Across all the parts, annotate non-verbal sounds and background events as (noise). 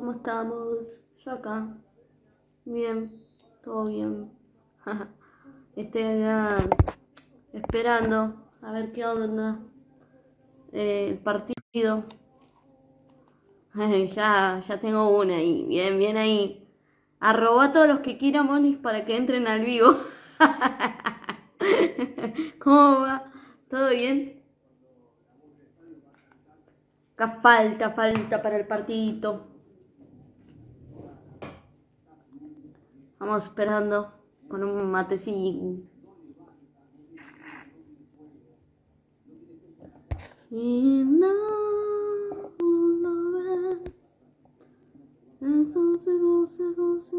¿Cómo estamos? Yo acá. Bien, todo bien. (laughs) Estoy acá esperando a ver qué onda eh, el partido. (laughs) ya, ya tengo una ahí, bien, bien ahí. Arroba a todos los que quieran Monis para que entren al vivo. (laughs) ¿Cómo va? ¿Todo bien? Acá falta, falta para el partidito. Vamos esperando con un matecillo. Y no lo se goce, goce.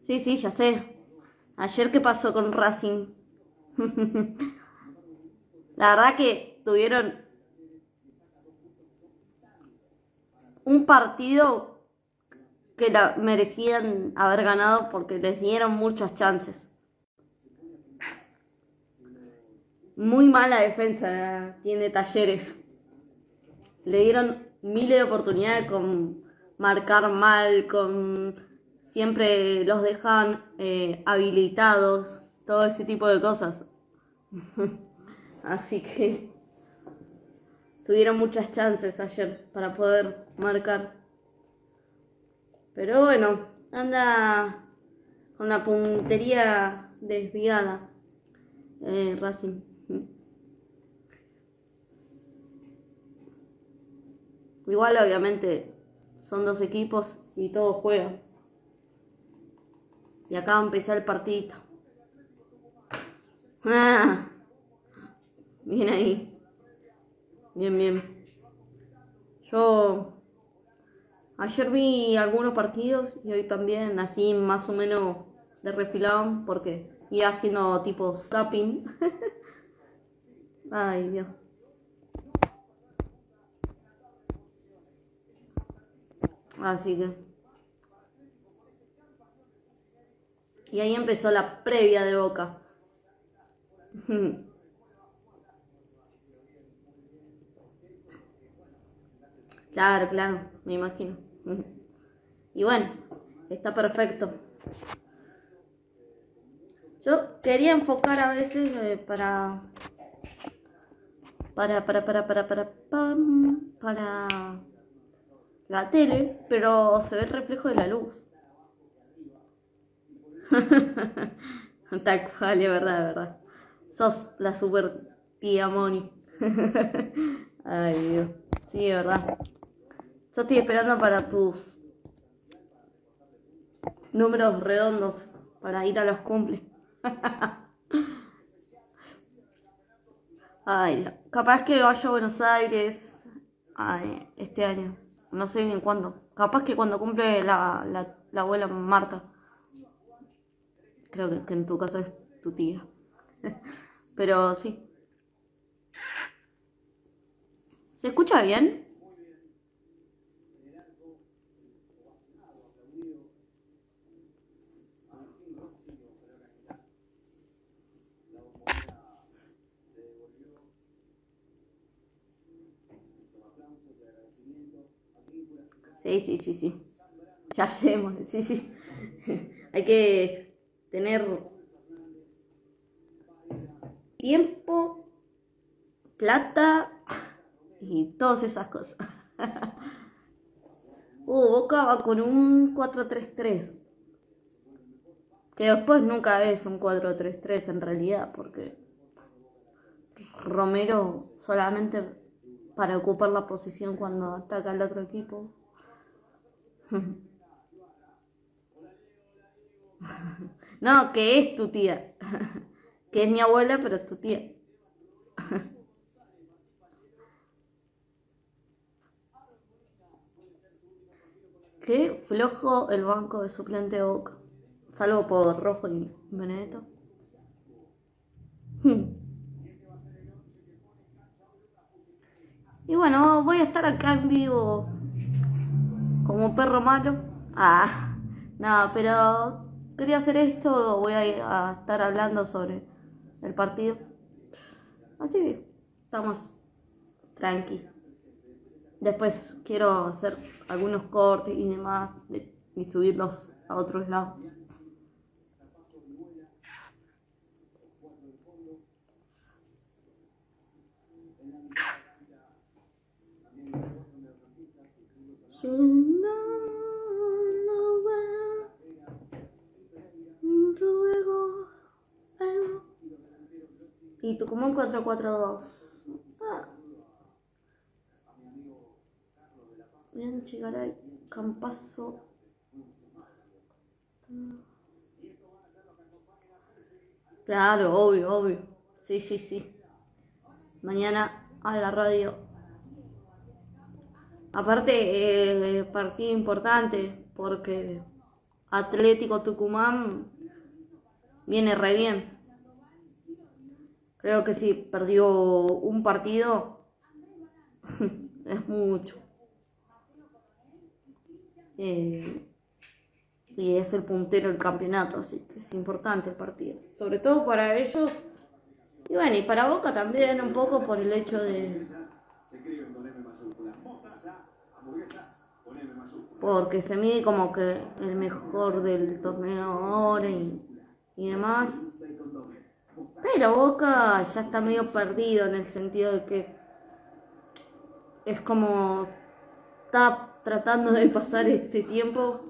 Sí, sí, ya sé. Ayer qué pasó con Racing. (laughs) La verdad que tuvieron un partido que la merecían haber ganado porque les dieron muchas chances. Muy mala defensa tiene Talleres. Le dieron miles de oportunidades con marcar mal, con siempre los dejan eh, habilitados, todo ese tipo de cosas. (laughs) Así que tuvieron muchas chances ayer para poder marcar. Pero bueno, anda con la puntería desviada eh, Racing. Igual obviamente son dos equipos y todos juegan. Y acá va a empezar el partidito. Ah. Bien ahí. Bien, bien. Yo ayer vi algunos partidos y hoy también, así más o menos de refilón, porque iba haciendo tipo zapping. (laughs) Ay, Dios. Así que. Y ahí empezó la previa de Boca. (laughs) Claro, claro, me imagino. Y bueno, está perfecto. Yo quería enfocar a veces eh, para, para, para, para, para, para, para la tele, pero se ve el reflejo de la luz. (laughs) Tal cual, es verdad, es verdad. Sos la super tía Moni. (laughs) Ay, Dios. Sí, es verdad. Yo estoy esperando para tus números redondos para ir a los cumples. (laughs) Ay, capaz que vaya a Buenos Aires este año. No sé bien cuándo. Capaz que cuando cumple la, la, abuela Marta. Creo que, que en tu caso es tu tía. (laughs) Pero sí. ¿Se escucha bien? Sí, sí, sí, sí. Ya hacemos, (laughs) sí, sí. Hay que tener tiempo, plata y todas esas cosas. (laughs) uh, Boca va con un 4-3-3. Que después nunca es un 4-3-3 en realidad, porque Romero solamente para ocupar la posición cuando ataca al otro equipo (laughs) No, que es tu tía. (laughs) Que es mi abuela, pero tu tía. (laughs) Qué flojo el banco de suplente de Boca. Salvo por Rojo y Benedetto. Y bueno, voy a estar acá en vivo como perro malo. Ah, no, pero quería hacer esto, voy a, estar hablando sobre el partido. Así que estamos tranqui. Después quiero hacer algunos cortes y demás y subirlos a otros lados. Y Tucumán 442. Ah. Bien, Chigaray, Campazo. Claro, obvio, obvio. Sí, sí, sí. Mañana a la radio. Aparte, eh, partido importante porque Atlético Tucumán viene re bien. Creo que si perdió un partido (laughs) es mucho. Eh, y es el puntero del campeonato, así que es importante el partido. Sobre todo para ellos. Y bueno, y para Boca también un poco por el hecho de... Porque se mide como que el mejor del torneo ahora y, y demás. Pero Boca ya está medio perdido en el sentido de que es como está tratando de pasar este tiempo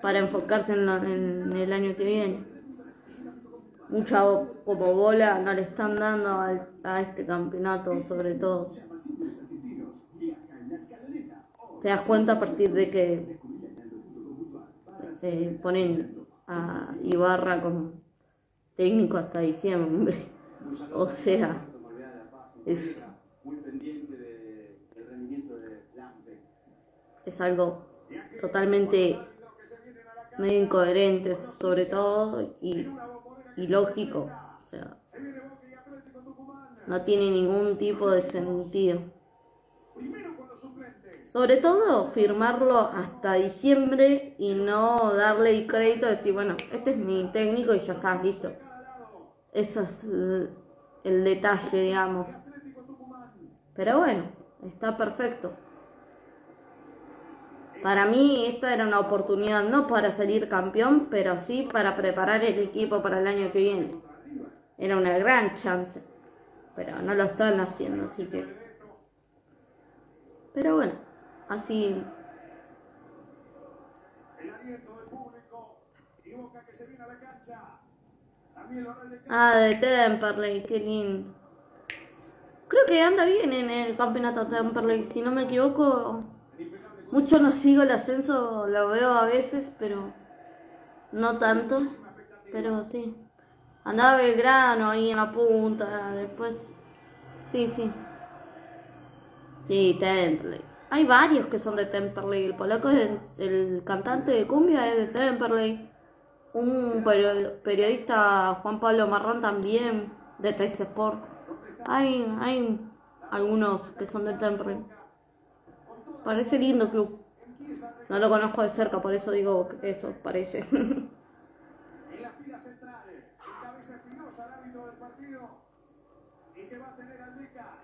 para enfocarse en, el año que viene. Mucha como bola no le están dando a, este campeonato, sobre todo. Te das cuenta a partir de que se ponen a Ibarra como técnico hasta diciembre. O sea, es, es algo totalmente medio incoherente, sobre todo, y, y lógico. O sea, no tiene ningún tipo de sentido. Sobre todo firmarlo hasta diciembre y no darle el crédito de decir, bueno, este es mi técnico y ya está, listo. Ese es el, detalle, digamos. Pero bueno, está perfecto. Para mí esta era una oportunidad no para salir campeón, pero sí para preparar el equipo para el año que viene. Era una gran chance, pero no lo están haciendo, así que... Pero bueno, así... El aliento del público y que se viene a la cancha. Ah, de Temperley, qué lindo. Creo que anda bien en el campeonato Temperley, si no me equivoco. Mucho no sigo el ascenso, lo veo a veces, pero no tanto. Pero sí. Andaba Belgrano ahí en la punta, después. Sí, sí. Sí, Temperley. Hay varios que son de Temperley. El polaco es el cantante de cumbia es de Temperley un periodista, Juan Pablo Marrón, también de Teis Sport. Hay, hay algunos que son de Temple. Parece lindo club. No lo conozco de cerca, por eso digo que eso parece. (laughs)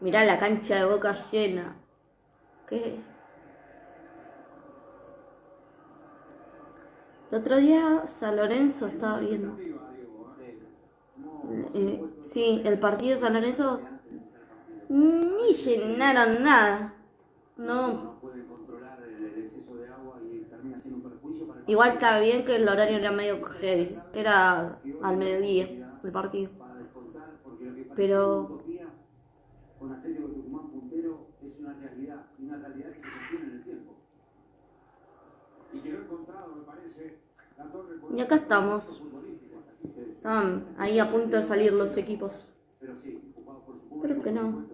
Mirá la cancha de boca llena. ¿Qué es? El otro día San Lorenzo estaba viendo. Eh, sí, el partido San Lorenzo ni llenaron nada. No. Igual está bien que el horario era medio heavy. Era al mediodía el partido. Pero. Y que he encontrado, me parece, y acá estamos. Están ahí a punto de salir los equipos. Creo que no.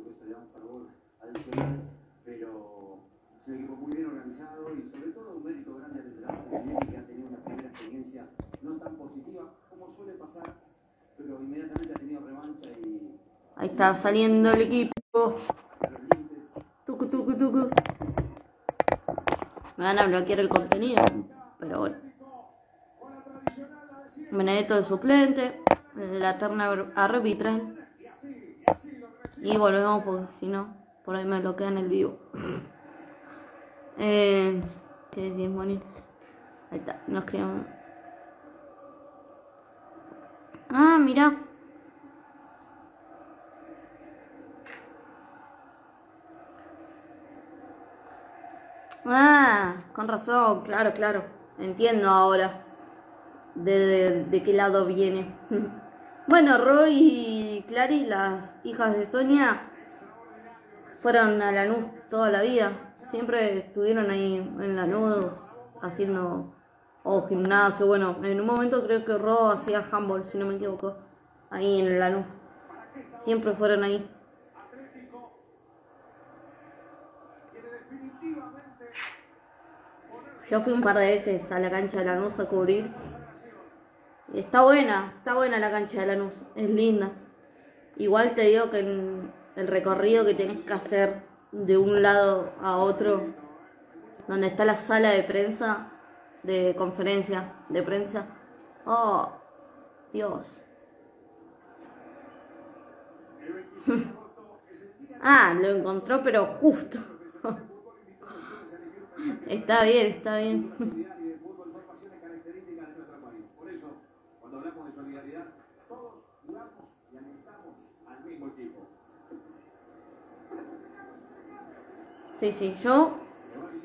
Pero es un equipo muy bien organizado y sobre todo un mérito grande de la que ha tenido una primera experiencia no tan positiva como suele pasar, pero inmediatamente ha tenido revancha y... Ahí está saliendo el equipo. Tucu, tucu, tucu. Me van a bloquear el contenido, pero bueno. Benedetto de suplente, la terna arbitral. Y volvemos porque si no, por ahí me bloquean el vivo. (clears throat) eh, ¿Qué decís, Moni? Ahí está, nos quedamos. Ah, mira. Ah, con razón, claro, claro. Entiendo ahora de, de, qué lado viene. (laughs) bueno, Roy y Clary, las hijas de Sonia, fueron a Lanús toda la vida. Siempre estuvieron ahí en Lanús haciendo o gimnasio. Bueno, en un momento creo que Ro hacía handball, si no me equivoco, ahí en Lanús. Siempre fueron ahí. Yo fui un par de veces a la cancha de Lanús a cubrir. Está buena, está buena la cancha de Lanús, es linda. Igual te digo que el recorrido que tienes que hacer de un lado a otro, donde está la sala de prensa, de conferencia, de prensa. Oh, Dios. (laughs) ah, lo encontró, pero justo. (laughs) Está bien, está bien. (laughs) Sí, sí, yo,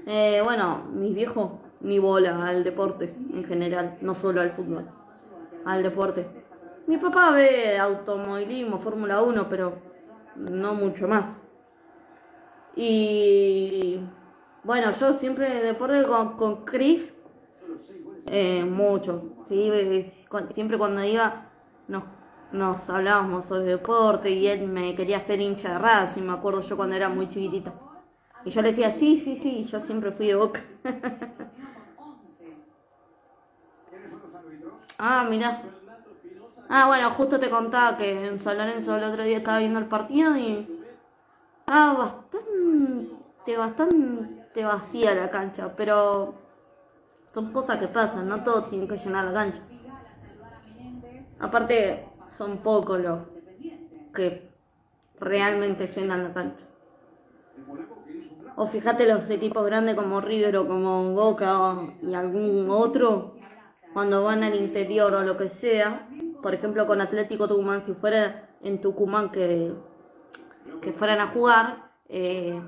eh, bueno, mis viejos, mi bola al deporte en general, no solo al fútbol, al deporte. Mi papá ve automovilismo, Fórmula 1, pero no mucho más. Y bueno, yo siempre deporte con, con Chris, eh, mucho. ¿sí? Siempre cuando iba nos, nos hablábamos sobre deporte y él me quería hacer hincha de Racing, me acuerdo yo cuando era muy chiquitita. Y yo le decía, sí, sí, sí, yo siempre fui de boca. ah, mira. Ah, bueno, justo te contaba que en San Lorenzo el otro día estaba viendo el partido y... Ah, bastante, bastante vacía la cancha, pero son cosas que pasan, no todos tienen que llenar la cancha. Aparte, son pocos los que realmente llenan la cancha. O fíjate los equipos grandes como River o como Boca y algún otro, cuando van al interior o lo que sea, por ejemplo con Atlético Tucumán, si fuera en Tucumán que, que fueran a jugar, eh,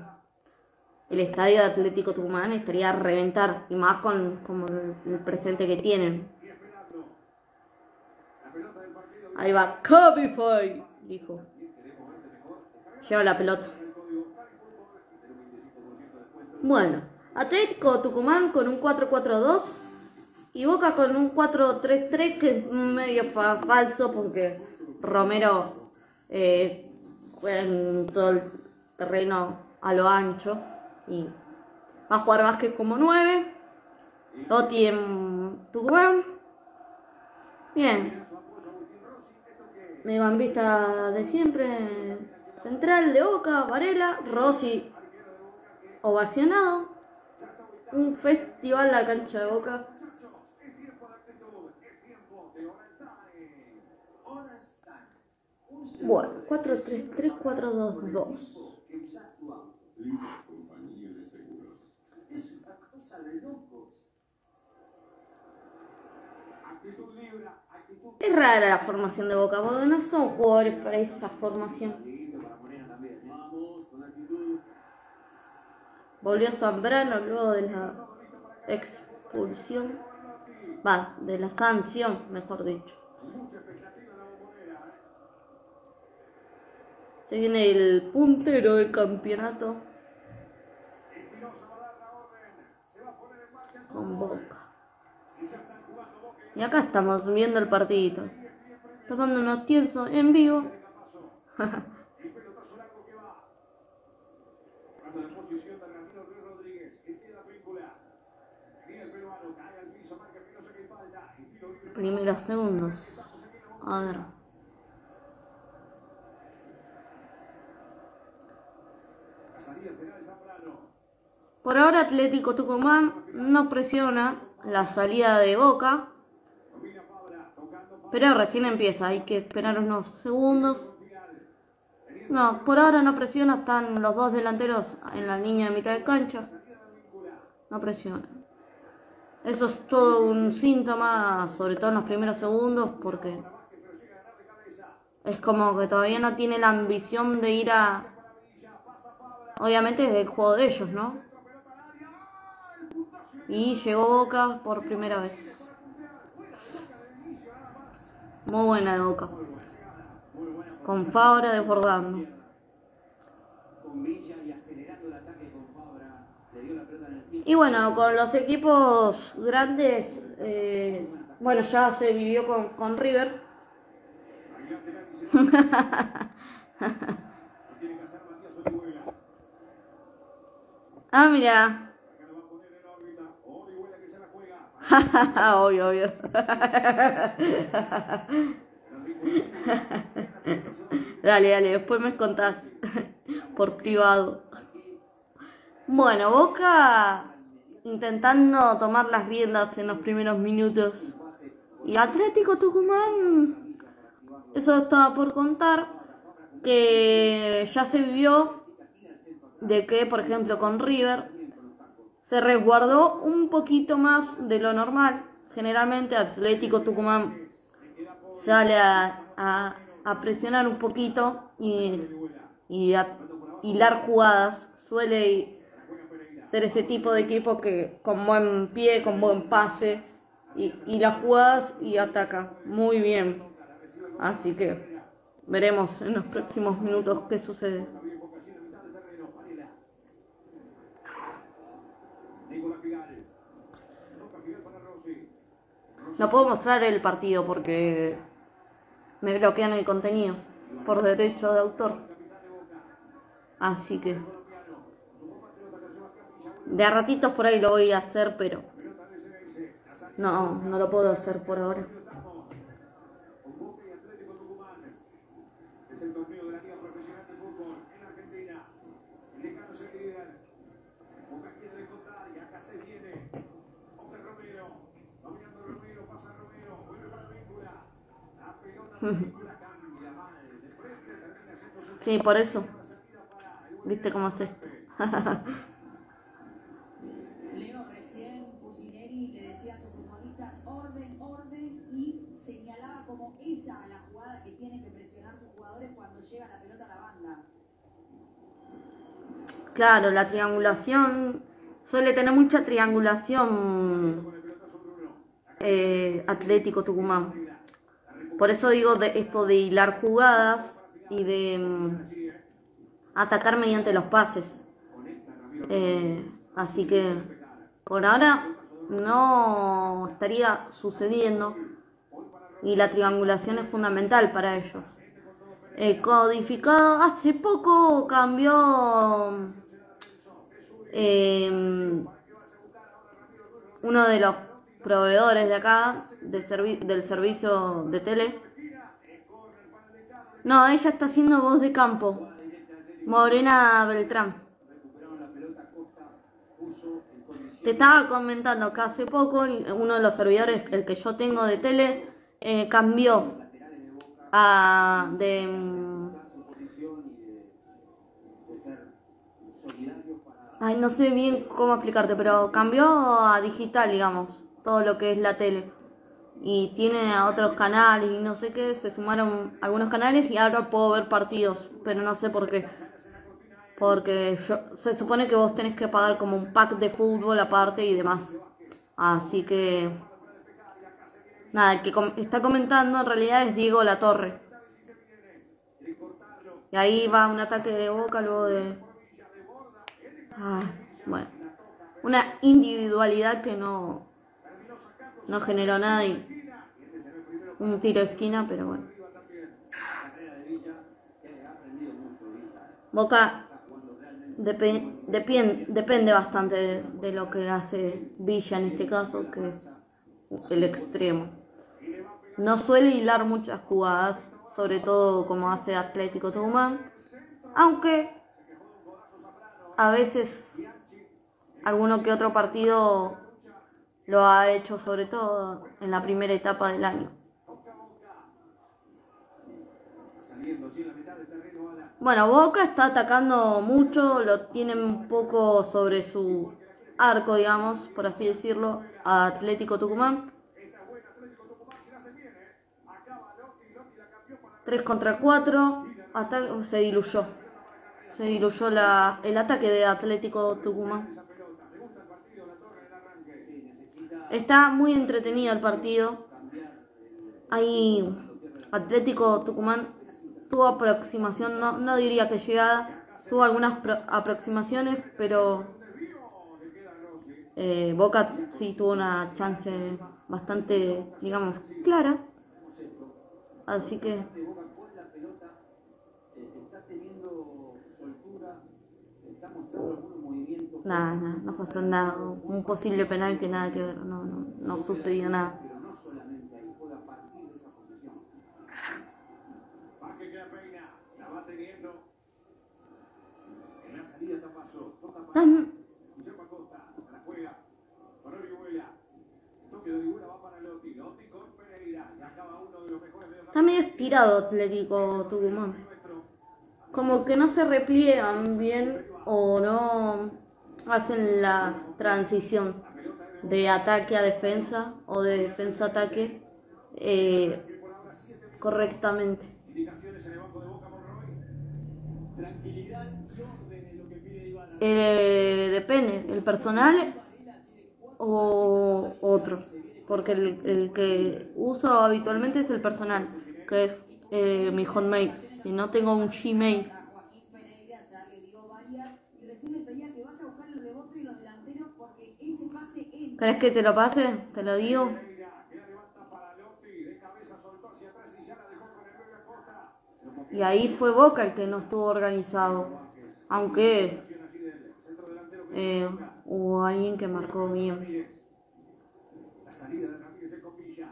el estadio de Atlético Tucumán estaría a reventar, y más con como el, presente que tienen. Ahí va, Cabify, dijo. Lleva la pelota. Bueno, Atlético Tucumán con un 4-4-2 y Boca con un 4-3-3 que es medio falso porque Romero eh, fue en todo el terreno a lo ancho y va a jugar básquet como 9. Loti en Tucumán. Bien. vista de siempre. Central de Boca, Varela, Rossi ovacionado. Un festival la cancha de Boca. Bueno, 4-3-3-4-2-2. Es rara la formación de Boca, porque no son jugadores para esa formación. Volvió Zambrano luego de la expulsión, va, de la sanción, mejor dicho. Se viene el puntero del campeonato con Boca. Y acá estamos viendo el partidito. Tomándonos tienso en vivo. (laughs) Primeros segundos. A ver. Por ahora Atlético Tucumán no presiona la salida de Boca. Pero recién empieza, hay que esperar unos segundos. No, por ahora no presiona, están los dos delanteros en la línea de mitad de cancha. No presiona. Eso es todo un síntoma, sobre todo en los primeros segundos, porque es como que todavía no tiene la ambición de ir a... Obviamente es el juego de ellos, ¿no? Y llegó Boca por primera vez. Muy buena de Boca. Con Fabra desbordando. Y bueno, con los equipos grandes, eh, bueno, ya se vivió con, con River. (laughs) ah, mira. (laughs) obvio, obvio. (laughs) (laughs) dale, dale, después me contás (laughs) por privado. Bueno, Boca intentando tomar las riendas en los primeros minutos. Y Atlético Tucumán, eso estaba por contar, que ya se vivió de que, por ejemplo, con River se resguardó un poquito más de lo normal. Generalmente Atlético Tucumán sale a, presionar un poquito y, y a hilar jugadas. Suele ser ese tipo de equipo que con buen pie, con buen pase y, y las jugadas y ataca muy bien. Así que veremos en los próximos minutos qué sucede. No puedo mostrar el partido porque me bloquean el contenido por derecho de autor. Así que de a ratitos por ahí lo voy a hacer, pero no, no lo puedo hacer por ahora. Sí, por eso. ¿Viste cómo es esto? Leo recién Pusineri le decía a sus futbolistas orden, orden y señalaba como esa la jugada que tienen que presionar sus jugadores cuando llega la pelota a la banda. Claro, la triangulación suele tener mucha triangulación eh, Atlético Tucumán. Por eso digo de esto de hilar jugadas y de mm, atacar mediante los pases. Eh, así que por ahora no estaría sucediendo y la triangulación es fundamental para ellos. Codificado hace poco cambió eh, uno de los proveedores de acá del servicio de tele. No, ella está haciendo voz de campo. Morena Beltrán. Te estaba comentando que hace poco uno de los servidores, el que yo tengo de tele, eh, cambió a de mm, Ay, no sé bien cómo explicarte, pero cambió a digital, digamos todo lo que es la tele. Y tiene otros canales y no sé qué, se sumaron algunos canales y ahora puedo ver partidos, pero no sé por qué. Porque yo, se supone que vos tenés que pagar como un pack de fútbol aparte y demás. Así que... Nada, el que está comentando en realidad es Diego La Torre. Y ahí va un ataque de boca luego de... Ah, bueno. Una individualidad que no, no generó nada y un tiro de esquina, pero bueno. Boca depende bastante de, lo que hace Villa en este caso, que es el extremo. No suele hilar muchas jugadas, sobre todo como hace Atlético Tucumán, aunque a veces alguno que otro partido lo ha hecho sobre todo en la primera etapa del año. Bueno, Boca está atacando mucho, lo tienen un poco sobre su arco, digamos, por así decirlo, a Atlético Tucumán. 3 contra 4, se diluyó. Se diluyó la, el ataque de Atlético Tucumán. Está muy entretenido el partido. Ahí Atlético Tucumán tuvo aproximación, no, no diría que llegada, tuvo algunas aproximaciones, pero eh, Boca sí tuvo una chance bastante, digamos, clara. Así que Nada, nada, no pasó nada. Un posible penal que nada que ver, no, no, no sucedió nada. Está medio estirado Atlético Tucumán. Como que no se repliegan bien o no hacen la transición de ataque a defensa o de defensa a ataque eh, correctamente. Eh, depende, el personal o otro, porque el, que uso habitualmente es el personal, que es eh, mi hotmail. Si no tengo un Gmail ¿Crees que te lo pase? Te lo digo. Y ahí fue Boca el que no estuvo organizado. Aunque eh, hubo alguien que marcó bien. La salida de Ramírez en copilla.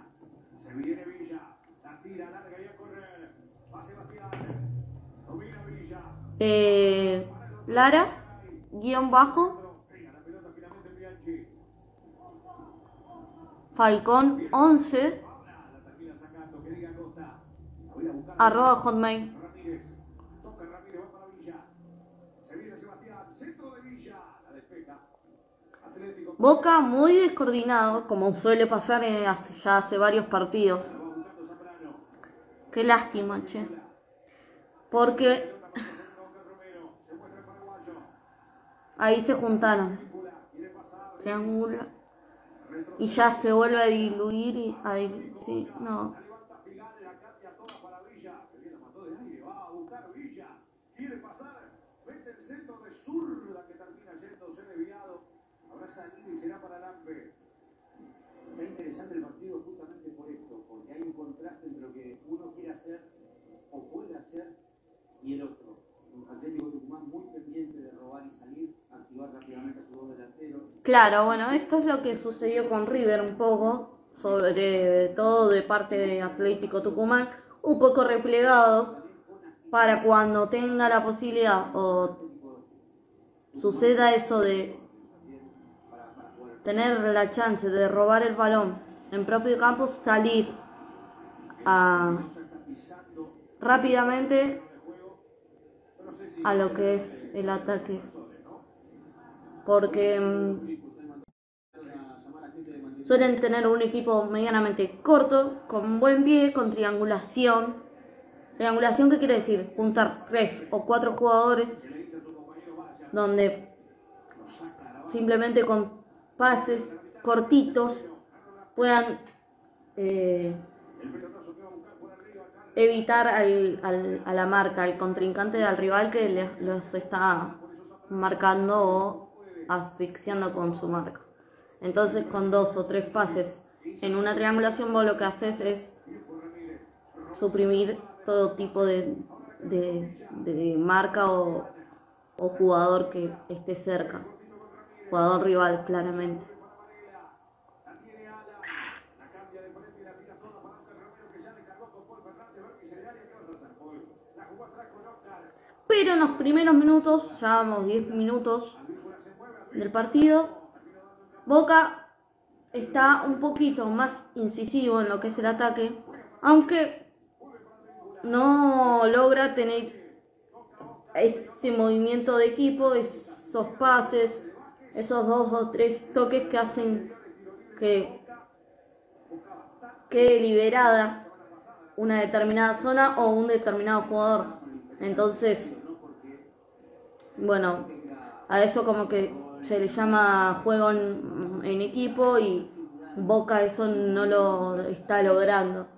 Se viene Villa. La tira larga y a correr. Va Sebastián. Domina Villa. Eh, Lara, guion bajo. Falcón 11 arroba hotmail. Boca muy descoordinado, como suele pasar ya hace varios partidos. Qué lástima, che. Porque ahí se juntaron. Triángulo y ya se vuelve a diluir y a sí, no. Está interesante el partido justamente por esto, porque hay un contraste entre lo que uno quiere hacer o puede hacer y el otro. Atlético Tucumán muy pendiente de robar y salir, activar rápidamente a su dos delanteros. Claro, bueno, esto es lo que sucedió con River un poco, sobre todo de parte de Atlético Tucumán, un poco replegado para cuando tenga la posibilidad o suceda eso de tener la chance de robar el balón en propio campo, salir a rápidamente a lo que es el ataque. Porque mm, suelen tener un equipo medianamente corto, con buen pie, con triangulación. Triangulación, ¿qué quiere decir? Juntar tres o cuatro jugadores donde simplemente con pases cortitos puedan eh, evitar al, a la marca, al contrincante, al rival que los está marcando o asfixiando con su marca. Entonces con dos o tres pases en una triangulación vos lo que haces es suprimir todo tipo de, de, marca o, o jugador que esté cerca, jugador rival claramente. Pero en los primeros minutos, ya vamos 10 minutos del partido, Boca está un poquito más incisivo en lo que es el ataque, aunque no logra tener ese movimiento de equipo, esos pases, esos dos o tres toques que hacen que quede liberada una determinada zona o un determinado jugador. Entonces, bueno, a eso como que se le llama juego en, equipo y Boca eso no lo está logrando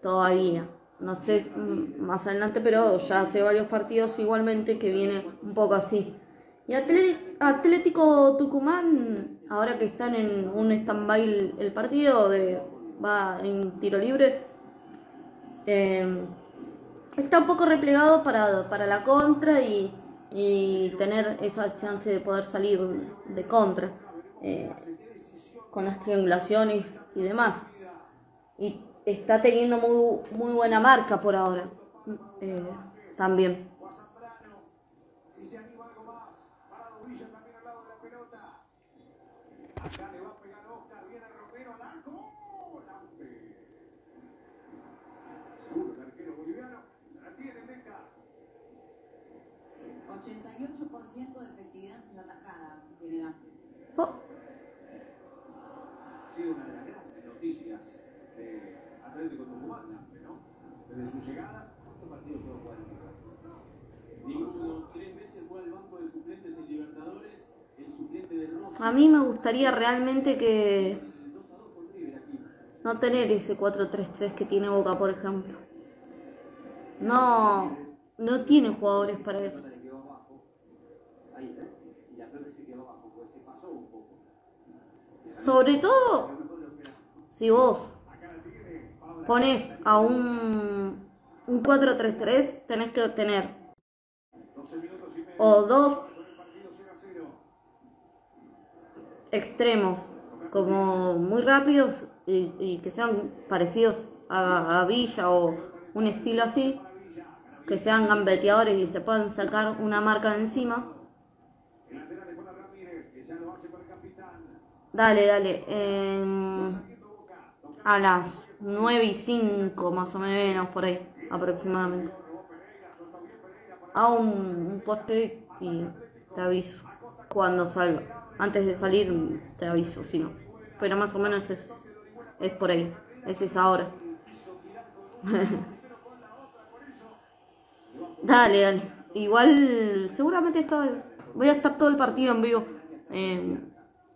todavía. No sé más adelante, pero ya hace varios partidos igualmente que viene un poco así. Y Atlético Tucumán, ahora que están en un stand-by el partido, de, va en tiro libre, eh, está un poco replegado para, para la contra y, y, tener esa chance de poder salir de contra eh, con las triangulaciones y demás. Y está teniendo muy, muy buena marca por ahora. Eh, también. Si se anima algo más, parado Villa también al lado de la pelota. Acá le va a pegar Oscar, viene Romero al arco. Lampe. Seguro el arquero boliviano. La tiene Meca. 88% de efectividad en las atajadas tiene la. Oh. Sí, una de las grandes noticias de Atlético Tucumán, ¿no? Desde su llegada, ¿cuántos partidos lleva jugando? Ninguno, tres veces fue al banco de suplentes en Libertadores, el suplente de Rossi. A mí me gustaría realmente que no tener ese 4-3-3 que tiene Boca, por ejemplo. No, no tiene jugadores para eso. Sobre todo, si vos pones a un, un 4-3-3, tenés que tener o dos extremos como muy rápidos y, que sean parecidos a, Villa o un estilo así, que sean gambeteadores y se puedan sacar una marca de encima. Dale, dale. Eh, a las 9 y 5 más o menos, por ahí, aproximadamente. Hago un, poste y te aviso cuando salga. Antes de salir te aviso, si no. Pero más o menos es, es por ahí, es esa hora. (laughs) dale, dale. Igual, seguramente estoy, voy a estar todo el partido en vivo. Eh,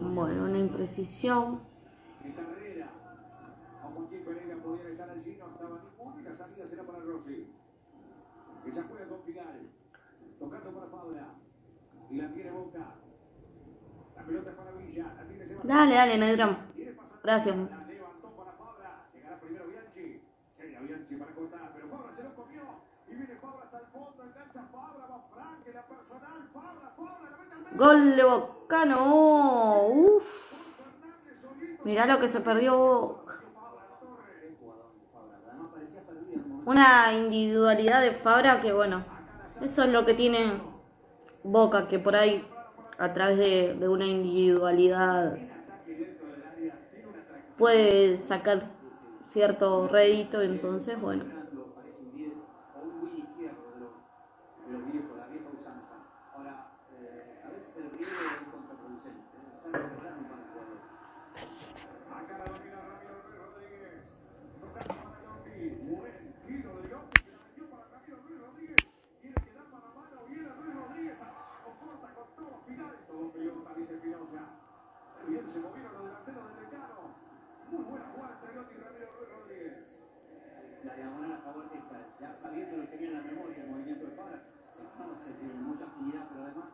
Bueno, una imprecisión. En carrera, a Joaquín Pereira podía estar allí, no estaba ninguno y la salida será para Rossi. Ella juega con Figal. Tocando para. Y la tiene Boca. La pelota es para Villa. La tiene Sebastián. Dale, dale, no hay drama. Gracias. La levantó para Fabra. Llegará primero Bianchi. Llega Bianchi para cortar. Pero Fabra se lo comió. Y viene Fabra hasta el fondo. Engancha Fabra. Va Frank. La personal. Fabra. Fabra. La mete al medio. Gol de Boca, no. Uf. Mirá lo que se perdió. Una individualidad de Fabra que bueno. Eso es lo que tiene Boca, que por ahí, a través de, de una individualidad, puede sacar cierto rédito, entonces, bueno. Bien se movieron los delanteros del Decano. Muy buena jugada entre Lotti y Ramiro Luis Rodríguez. La diagonal a favor esta, ya sabiendo lo que tenía en la memoria el movimiento de Fabra, se conoce, tiene mucha afinidad, pero además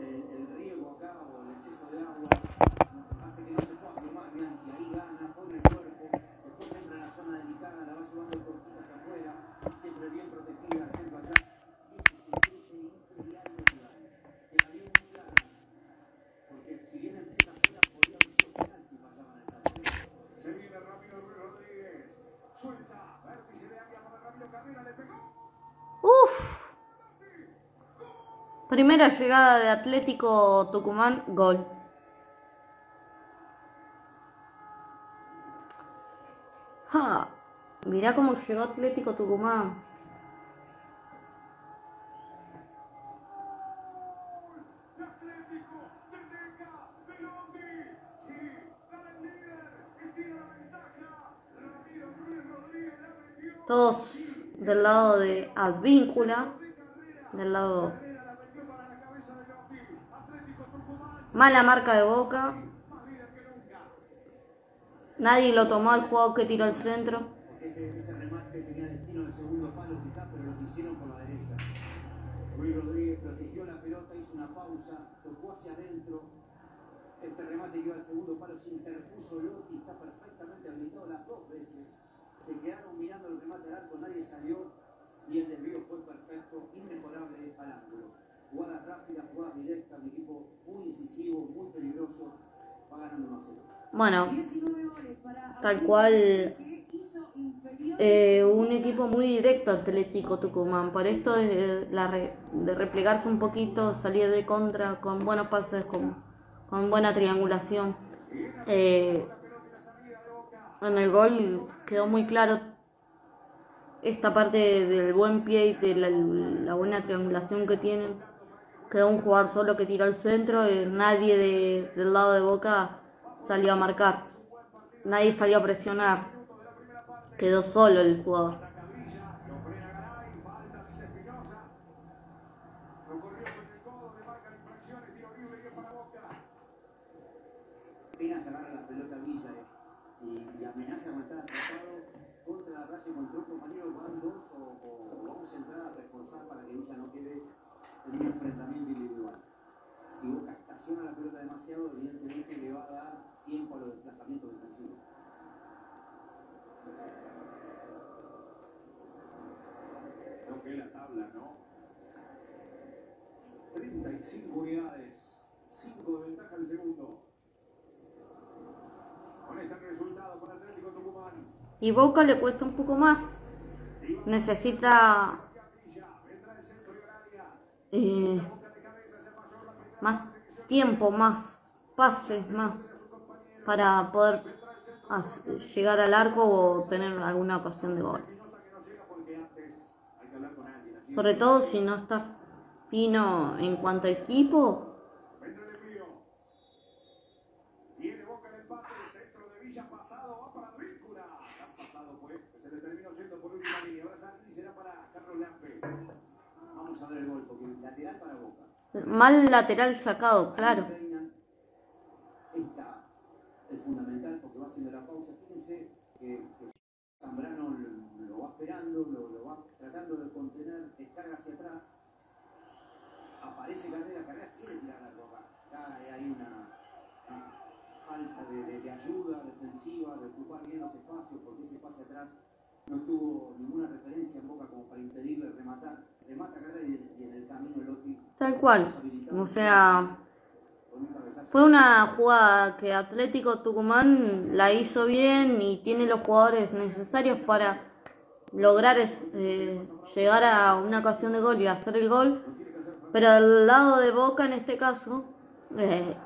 el, el riego acá o el exceso de agua hace que no se Primera llegada de Atlético Tucumán, gol. Ja, mirá cómo llegó Atlético Tucumán. Todos del lado de Advíncula, del lado mala marca de Boca. Nadie lo tomó al jugador que tiró al centro. Ese, ese remate tenía destino de segundo palo quizás, pero lo quisieron por la derecha. Luis Rodríguez protegió la pelota, hizo una pausa, tocó hacia adentro. Este remate iba al segundo palo se interpuso Lotti, está perfectamente habilitado las dos veces. Se quedaron mirando el remate al arco, nadie salió y el desvío fue perfecto, inmejorable al ángulo. Jugadas rápidas, jugadas directas, un equipo muy incisivo, muy peligroso, va ganando 1 a 0. Bueno, 19 goles para Tal cual, eh, un equipo muy directo Atlético Tucumán. Por esto de, la re- de replegarse un poquito, salir de contra con buenos pases, con, con buena triangulación. Eh, en el gol quedó muy claro esta parte del buen pie y de la, la buena triangulación que tienen. Quedó un jugador solo que tiró al centro y nadie de- del lado de Boca salió a marcar. Nadie salió a presionar. Quedó solo el jugador. Apenas la pelota Villa eh, y, amenaza con estar atrapado contra la raya contra un compañero, van dos o vamos a entrar a reforzar para que Villa no quede en un enfrentamiento individual. Si Boca estaciona la pelota demasiado, evidentemente le va a dar tiempo a los desplazamientos defensivos. Lo que es la tabla, ¿no? 35 unidades, 5 de ventaja al segundo. Con este resultado para Atlético Tucumán. Y Boca le cuesta un poco más. Necesita Villa, vendrá el centro y horaria. Eh, más tiempo, más pases, más para poder llegar al arco o tener alguna ocasión de gol. Sobre todo si no está fino en cuanto a equipo, Vendrá el envío. Tiene Boca el empate, el centro de Villa pasado, va para Advíncula. Tan pasado fue, que se le terminó siendo por última línea. Ahora Santi será para Carlos Lampe. Vamos a ver el gol, porque lateral para Boca. mal lateral sacado, claro. Esta es fundamental porque va haciendo la pausa. Fíjense que, que Zambrano lo, lo va esperando, lo, lo va tratando de contener, descarga hacia atrás. Aparece Carrera, Carrera quiere tirar la roca. Acá hay una, una falta de, de- de ayuda defensiva, de ocupar bien los espacios, porque ese pase atrás no tuvo ninguna referencia en Boca como para impedirle rematar. Tal cual. O sea, fue una jugada que Atlético Tucumán la hizo bien y tiene los jugadores necesarios para lograr es- eh, llegar a una ocasión de gol y hacer el gol. Pero del lado de Boca en este caso eh,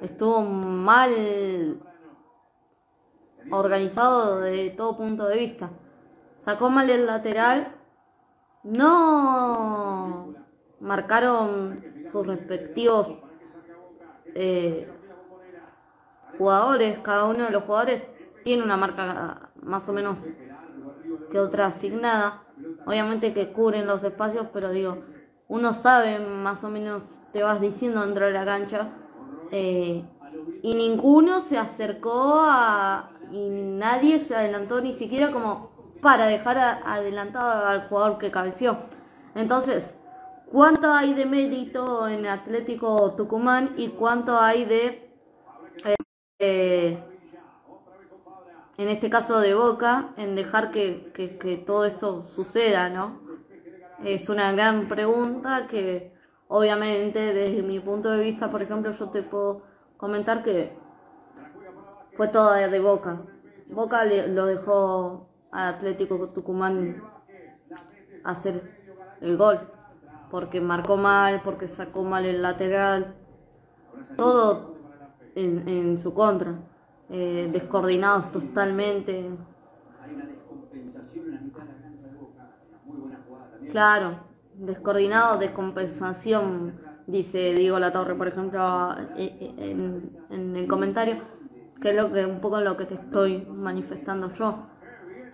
estuvo mal organizado de todo punto de vista. Sacó mal el lateral. No marcaron sus respectivos eh, jugadores. Cada uno de los jugadores tiene una marca más o menos que otra asignada. Obviamente que cubren los espacios, pero digo, uno sabe más o menos, te vas diciendo dentro de la cancha. eh, y ninguno se acercó a. y nadie se adelantó ni siquiera como para dejar adelantado al jugador que cabeció. Entonces, ¿cuánto hay de mérito en Atlético Tucumán y cuánto hay de. eh, en este caso de Boca, en dejar que, que- que todo eso suceda, ¿no? Es una gran pregunta que obviamente desde mi punto de vista, por ejemplo, yo te puedo comentar que fue toda de Boca. Boca lo dejó a Atlético Tucumán hacer el gol. porque marcó mal, porque sacó mal el lateral, todo en, en su contra. Eh, descoordinados totalmente. Hay una descompensación en la mitad de la cancha de Boca, una muy buena jugada también. Claro, descoordinado, descompensación, dice Diego La Torre, por ejemplo, eh, eh, en, en el comentario, que es lo que un poco lo que te estoy manifestando yo.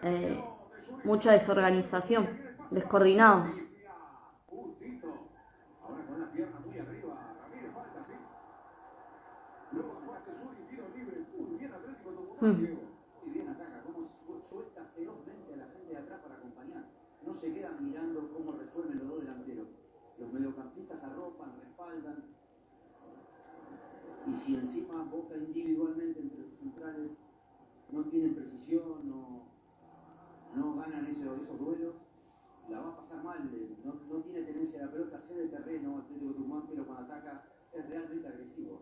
Eh, mucha desorganización, descoordinados. Ahora con la pierna muy arriba. Ramírez falta, sí. Luego que Suri, tiro libre. Muy bien Atlético Tucumán, Hmm. Diego. Muy bien ataca, cómo se su- suelta ferozmente a la gente de atrás para acompañar. No se queda mirando cómo resuelven los dos delanteros. Los mediocampistas arropan, respaldan. Y si encima Boca individualmente entre sus centrales no tienen precisión, no, no ganan esos, esos duelos, la va a pasar mal. eh, No, no tiene tenencia a la pelota, cede terreno Atlético Tucumán, pero cuando ataca es realmente agresivo.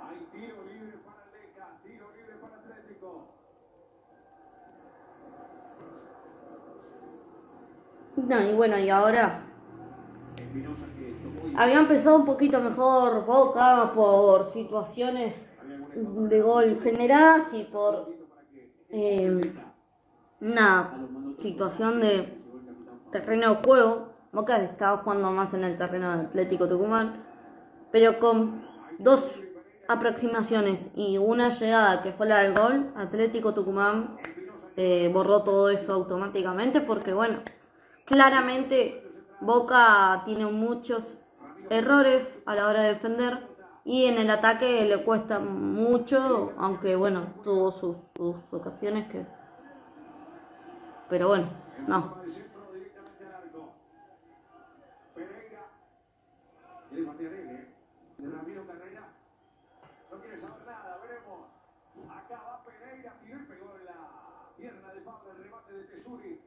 Hay tiro libre para el Leca. Tiro libre para Atlético. No, y bueno, y ahora había empezado un poquito mejor Boca por situaciones de gol generadas y por eh, una situación de terreno de juego. Boca estaba jugando más en el terreno de Atlético Tucumán, pero con dos aproximaciones y una llegada que fue la del gol, Atlético Tucumán eh, borró todo eso automáticamente porque, bueno, claramente Boca tiene muchos errores a la hora de defender y en el ataque le cuesta mucho, aunque, bueno, tuvo sus, sus ocasiones que... Pero bueno, no.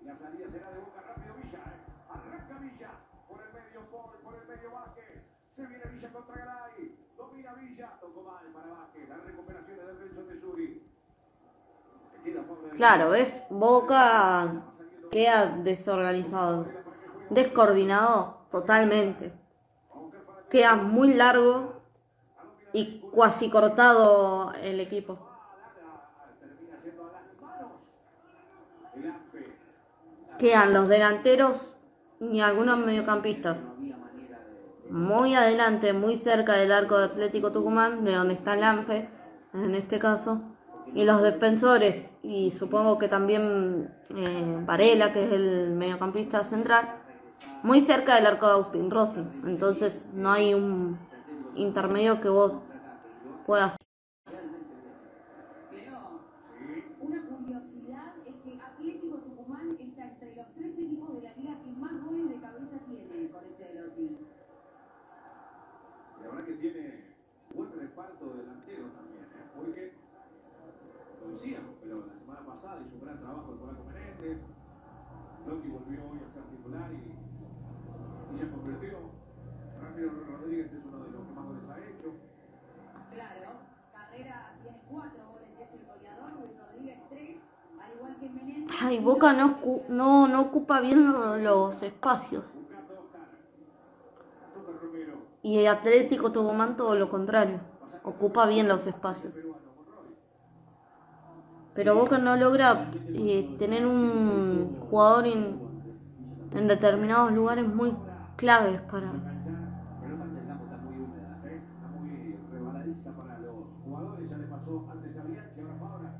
la salida será de boca rápido Villa. Arranca Villa. Por el medio por el medio Vázquez. Se viene Villa contra Garay. Tocó mal para Vázquez. La recuperación de Claro, ¿ves? Boca queda desorganizado, descoordinado totalmente. Queda muy largo y cuasi cortado el equipo. Quedan los delanteros y algunos mediocampistas. No había manera de, Muy adelante, muy cerca del arco de Atlético Tucumán, de donde está el ANFE, en este caso. Y los defensores, y supongo que también eh, Varela, que es el mediocampista central, muy cerca del arco de Agustín Rossi. Entonces no hay un intermedio que vos puedas. Leo, una curiosidad es que Atlético Tucumán está entre los tres equipos de la liga que más goles de cabeza tienen con este Delotti. La verdad que tiene buen reparto delantero también, ¿eh? porque lo decíamos, pero la semana pasada hizo un gran trabajo el Polaco Menéndez. Lotti volvió hoy a ser titular y, y se convirtió. Ramiro Rodríguez es uno de los que más goles ha hecho. Claro, Carrera tiene cuatro goles y es el goleador, Luis Rodríguez tres, al igual que Menéndez. Ay, Boca no, no, no ocupa bien lo- los espacios. Y Atlético Tucumán todo lo contrario. Ocupa bien los espacios. Pero Boca no logra eh, tener un jugador en, determinados lugares muy claves para... Sí, Está muy rebaladiza para los jugadores. Ya le pasó antes a Bianchi, ahora Fabra.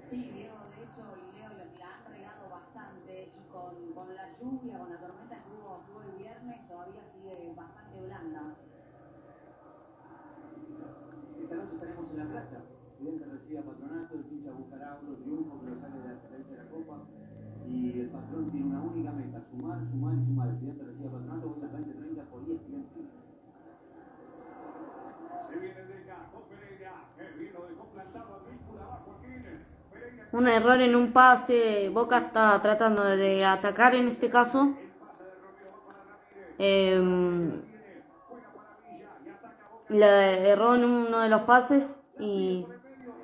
Sí, Diego, de hecho, y Leo lo- la han regado bastante y con, con la lluvia, con la tormenta que hubo, que hubo el viernes, todavía sigue bastante blanda. Esta noche estaremos en La Plata. Patronato, el pincha buscará otro triunfo que lo saque de la presencia de la Copa. Y el patrón tiene una única meta, sumar, sumar y sumar. El estudiante recibe a Patronato, hoy a las 20.30 por E ESPN. Se viene de acá con Pereira. Que bien lo dejó plantado a Víncula abajo Joaquín. Pereira Un error en un pase, Boca está tratando de atacar en este caso. Eh, le erró en uno de los pases y Por el medio.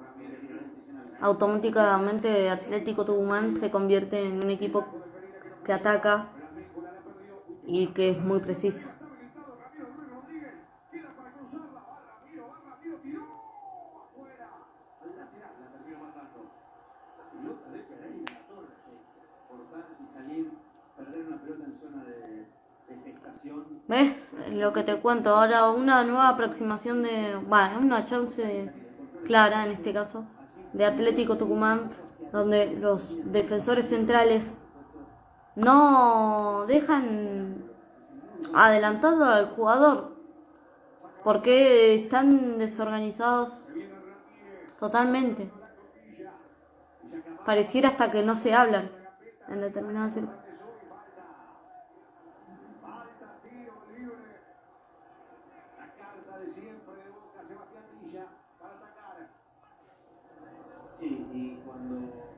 Ramírez tiene una intención a automáticamente Atlético Tucumán se convierte en un equipo que ataca y que es muy preciso. ¿Ves? Lo que te cuento. Ahora una nueva aproximación de... Bueno, una chance clara en este caso de Atlético Tucumán donde los defensores centrales no dejan adelantarlo al jugador porque están desorganizados totalmente. Pareciera hasta que no se hablan en determinadas circunstancias. Falta, tiro libre. La carta de siempre de Boca, Sebastián Villa para atacar. Sí, y cuando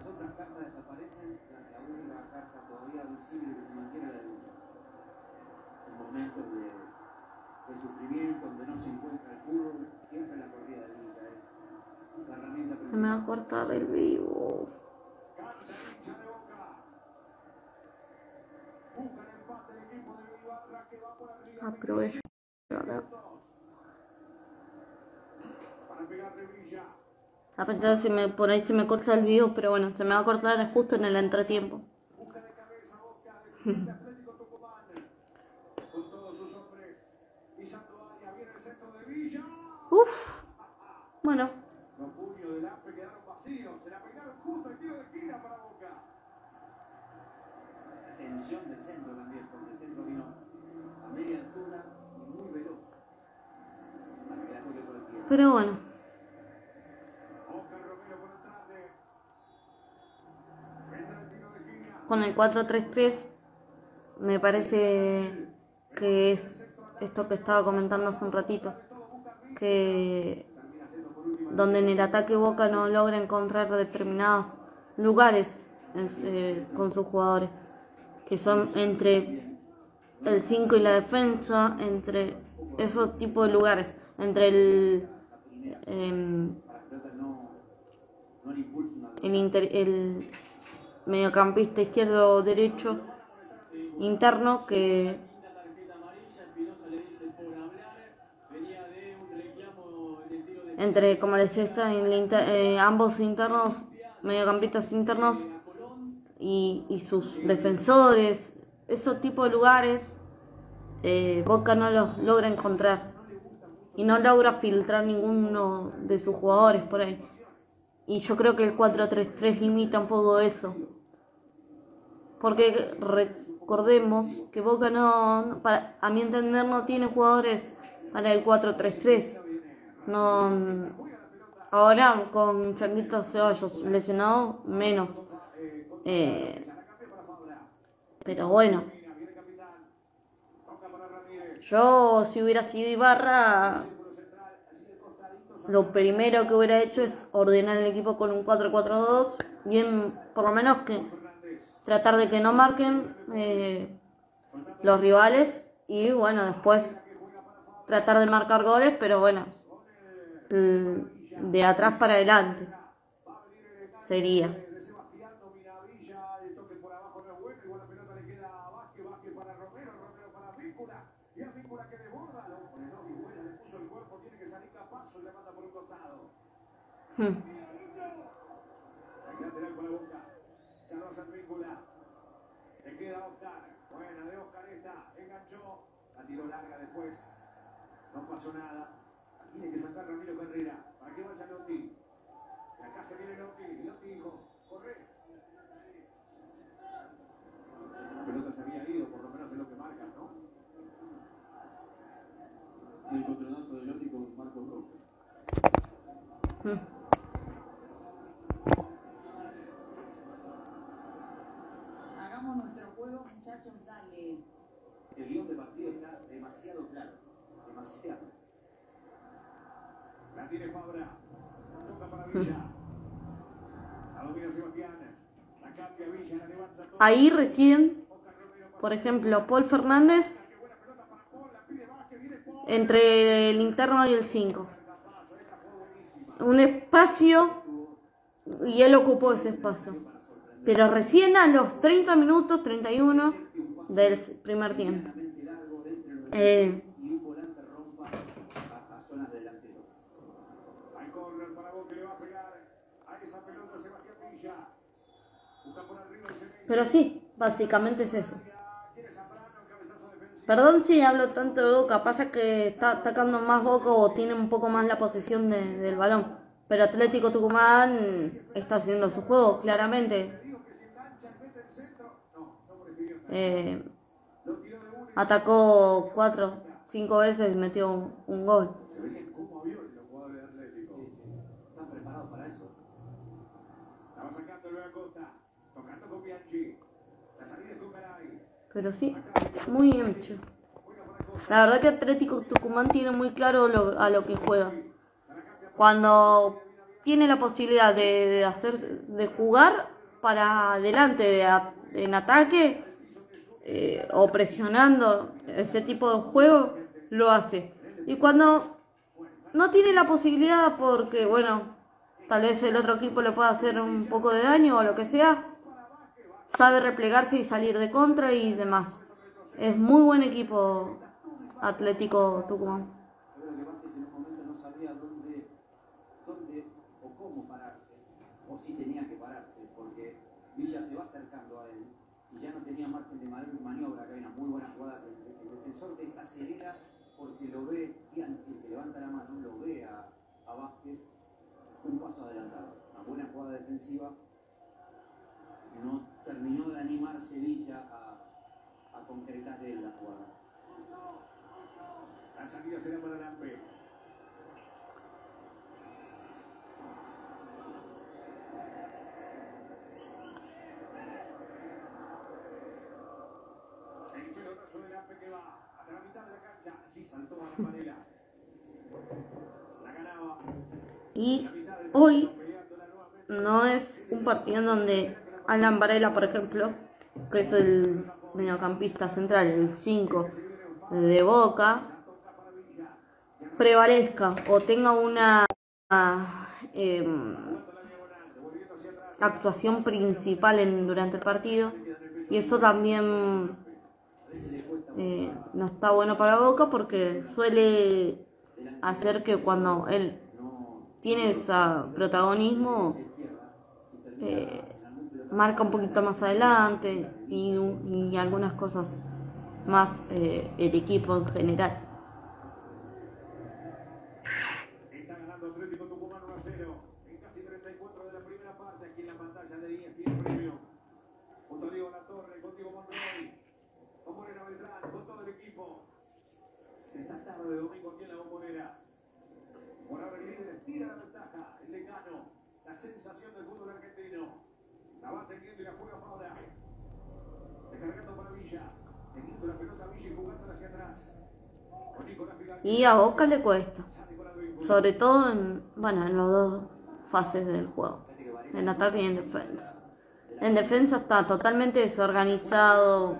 las otras cartas desaparecen, la, la única carta todavía visible que se mantiene es la de. En momentos de, de sufrimiento, donde no se encuentra el fútbol, siempre la corrida de Villa es la herramienta Se me va a principal. cortar el vivo. Hincha de Boca. Busca el empate el equipo de Ibarra que va por arriba. Aprovecho. Dos. Para pegarle Villa. A pensar si me, por ahí se me corta el vivo, pero bueno, se me va a cortar justo en el entretiempo. (laughs) Uf. Bueno, Los puños del APE quedaron vacíos. Se la pegaron justo el tiro de esquina para Boca. La tensión del centro también, porque el centro vino a media altura y muy veloz. Pero bueno. Oscar Romero por atrás de. Entra el tiro de esquina. Con el 4-3-3 me parece que es esto que estaba comentando hace un ratito. Que donde en el ataque Boca no logra encontrar determinados lugares eh, con sus jugadores. Que son entre el 5 y la defensa, entre esos tipos de lugares. Entre el... una el, inter- el mediocampista izquierdo o derecho interno que entre como les decía está eh, ambos internos mediocampistas internos y, y sus defensores esos tipos de lugares eh, Boca no los logra encontrar y no logra filtrar ninguno de sus jugadores por ahí y yo creo que el 4-3-3 limita un poco eso. Porque recordemos que Boca no, para, a mi entender no tiene jugadores para el 4-3-3 no ahora con Changuito Ceballos lesionado menos. Eh, pero bueno. Yo si hubiera sido Ibarra Por central. Así de costadito. Lo primero que hubiera hecho es ordenar el equipo con un 4-4-2 bien por lo menos que tratar de que no marquen eh, los rivales y bueno después tratar de marcar goles pero bueno l- de atrás para adelante sería De Sebastián domina Villa. El toque por abajo no es bueno. Igual la pelota le queda a Vázquez. Vázquez para Romero. Romero para Víncula. Y a Víncula que desborda. Lo hombre, no, y buena. Le puso el cuerpo. Tiene que salir capazo y costado. Hmm. El lateral con la boca. Ya lo hace Víncula. Le queda Oscar. Buena de Oscar esta. Enganchó. La tiró larga después. No pasó nada. Tiene que sacar Ramiro Carrera. Para que vaya Lotti. Y acá se viene Lotti. Lotti dijo, corre. La pelota se había ido, por lo menos es lo que marcan, ¿no? el controlazo de Lotti con Marcos Rojo. Hagamos nuestro juego, muchachos, dale. El guion de partido está demasiado claro. Demasiado. La tiene Fabra. Toca para Villa. La domina Sebastián. La cambia Villa, la levanta todo. ahí recién por ejemplo Paul Fernández entre el interno y el 5 Capaz, esta fue buenísima. Un espacio y él ocupó ese espacio. Pero recién a los 30 minutos, 31 del primer tiempo. Eh, pero sí, básicamente es eso. Quiere Zambrano, cabezazo defensivo. Perdón si hablo tanto de Boca, pasa que está atacando más Boca o tiene un poco más la posesión de- del balón. Pero Atlético Tucumán está haciendo su juego, claramente. Eh, atacó cuatro, cinco veces y metió un gol. Se veían como aviones los jugadores de Atlético. Sí, sí. Están preparados para eso. La va sacando el Costa. Tocando con Bianchi. La salida es con Garay. Pero sí, muy hecho. La verdad que Atlético Tucumán tiene muy claro lo- a lo que juega. Cuando tiene la posibilidad de, de hacer, de jugar para adelante, de a- en ataque eh, o presionando ese tipo de juego, lo hace. Y cuando no tiene la posibilidad porque, bueno, tal vez el otro equipo le pueda hacer un poco de daño o lo que sea, sabe replegarse y salir de contra y demás. Es muy buen equipo Atlético Tucumán. Que Vázquez en un momento no sabía dónde, o cómo pararse, o si tenía que pararse, porque Villa se va acercando a él y ya no tenía margen de mani- maniobra, que hay una muy buena jugada. El, el defensor desacelera porque lo ve Bianchi, que levanta la mano, lo ve a, a Vázquez un paso adelantado. Una buena jugada defensiva. No terminó de animarse Villa a, a concretar él la jugada. La salida será para Lampe. El pelotazo de Lampe que va hasta la mitad de la cancha. Allí saltó a la panela. La ganaba. Y hoy no es un partido en donde Alan Varela, por ejemplo, que es el mediocampista central, el 5 de Boca, prevalezca o tenga una em, actuación principal durante el partido. Y eso también eh, no está bueno para Boca porque suele hacer que cuando él tiene ese protagonismo eh, marca un poquito más adelante y, algunas cosas más eh, el equipo en general. Está ganando Atlético Tucumán 1 a 0. En casi 34 de domingo aquí en la. Por ahora el líder la ventaja, el decano, la sensación. Y la juega Fabra. Descargando para Villa. Teniendo la pelota Villa y jugándola hacia atrás. Con Nicolás Figal. Y a Boca le cuesta, sobre todo en, bueno, en las dos fases del juego, en ataque y en defensa. En defensa está totalmente desorganizado,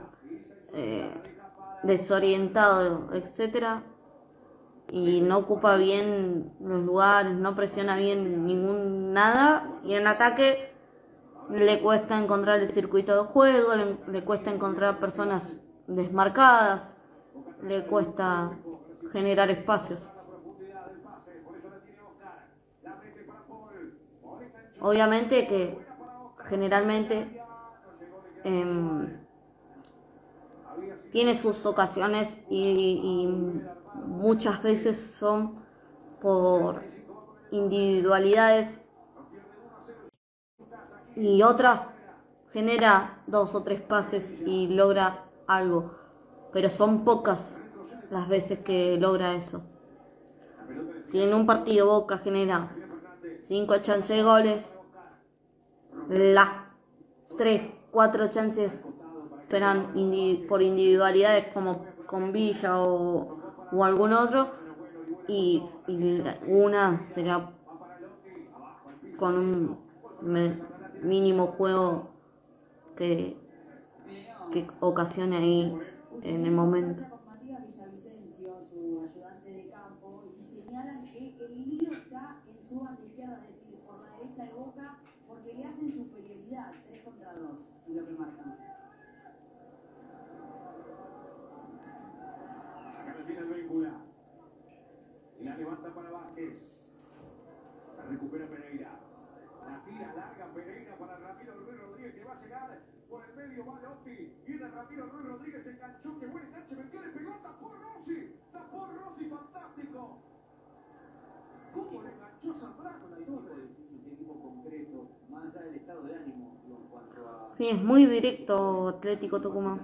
eh, desorientado, etcétera, y no ocupa bien los lugares, no presiona bien ningún nada, y en ataque le cuesta encontrar el circuito de juego, le, cuesta encontrar personas desmarcadas, le cuesta generar espacios. Obviamente que generalmente em, tiene sus ocasiones y muchas veces son por individualidades y otras genera dos o tres pases y logra algo, pero son pocas las veces que logra eso. Si en un partido Boca genera cinco chances de goles, las tres, cuatro chances serán por individualidades como con Villa o, o algún otro y, y una será con un mínimo juego que, que ocasione ahí en el momento. con Matías Villavicencio, su ayudante de campo, y señalan que el lío está en su banda izquierda, es decir, por la derecha de Boca, tiene el víncula. Y la levanta para Vázquez. La recupera Pereira. La tira larga Pereira para Ramiro Ruiz Rodríguez que va a llegar por el medio. Va Lotti. Viene Ramiro Ruiz Rodríguez. Enganchó. Que buen enganche. Metió el pegó. Tapó Rossi. Tapó Rossi. Fantástico. ¿Cómo le enganchó a Zambrano la torre? difícil, qué equipo concreto, más allá del estado de ánimo en cuanto a... Sí, es muy directo Atlético Tucumán.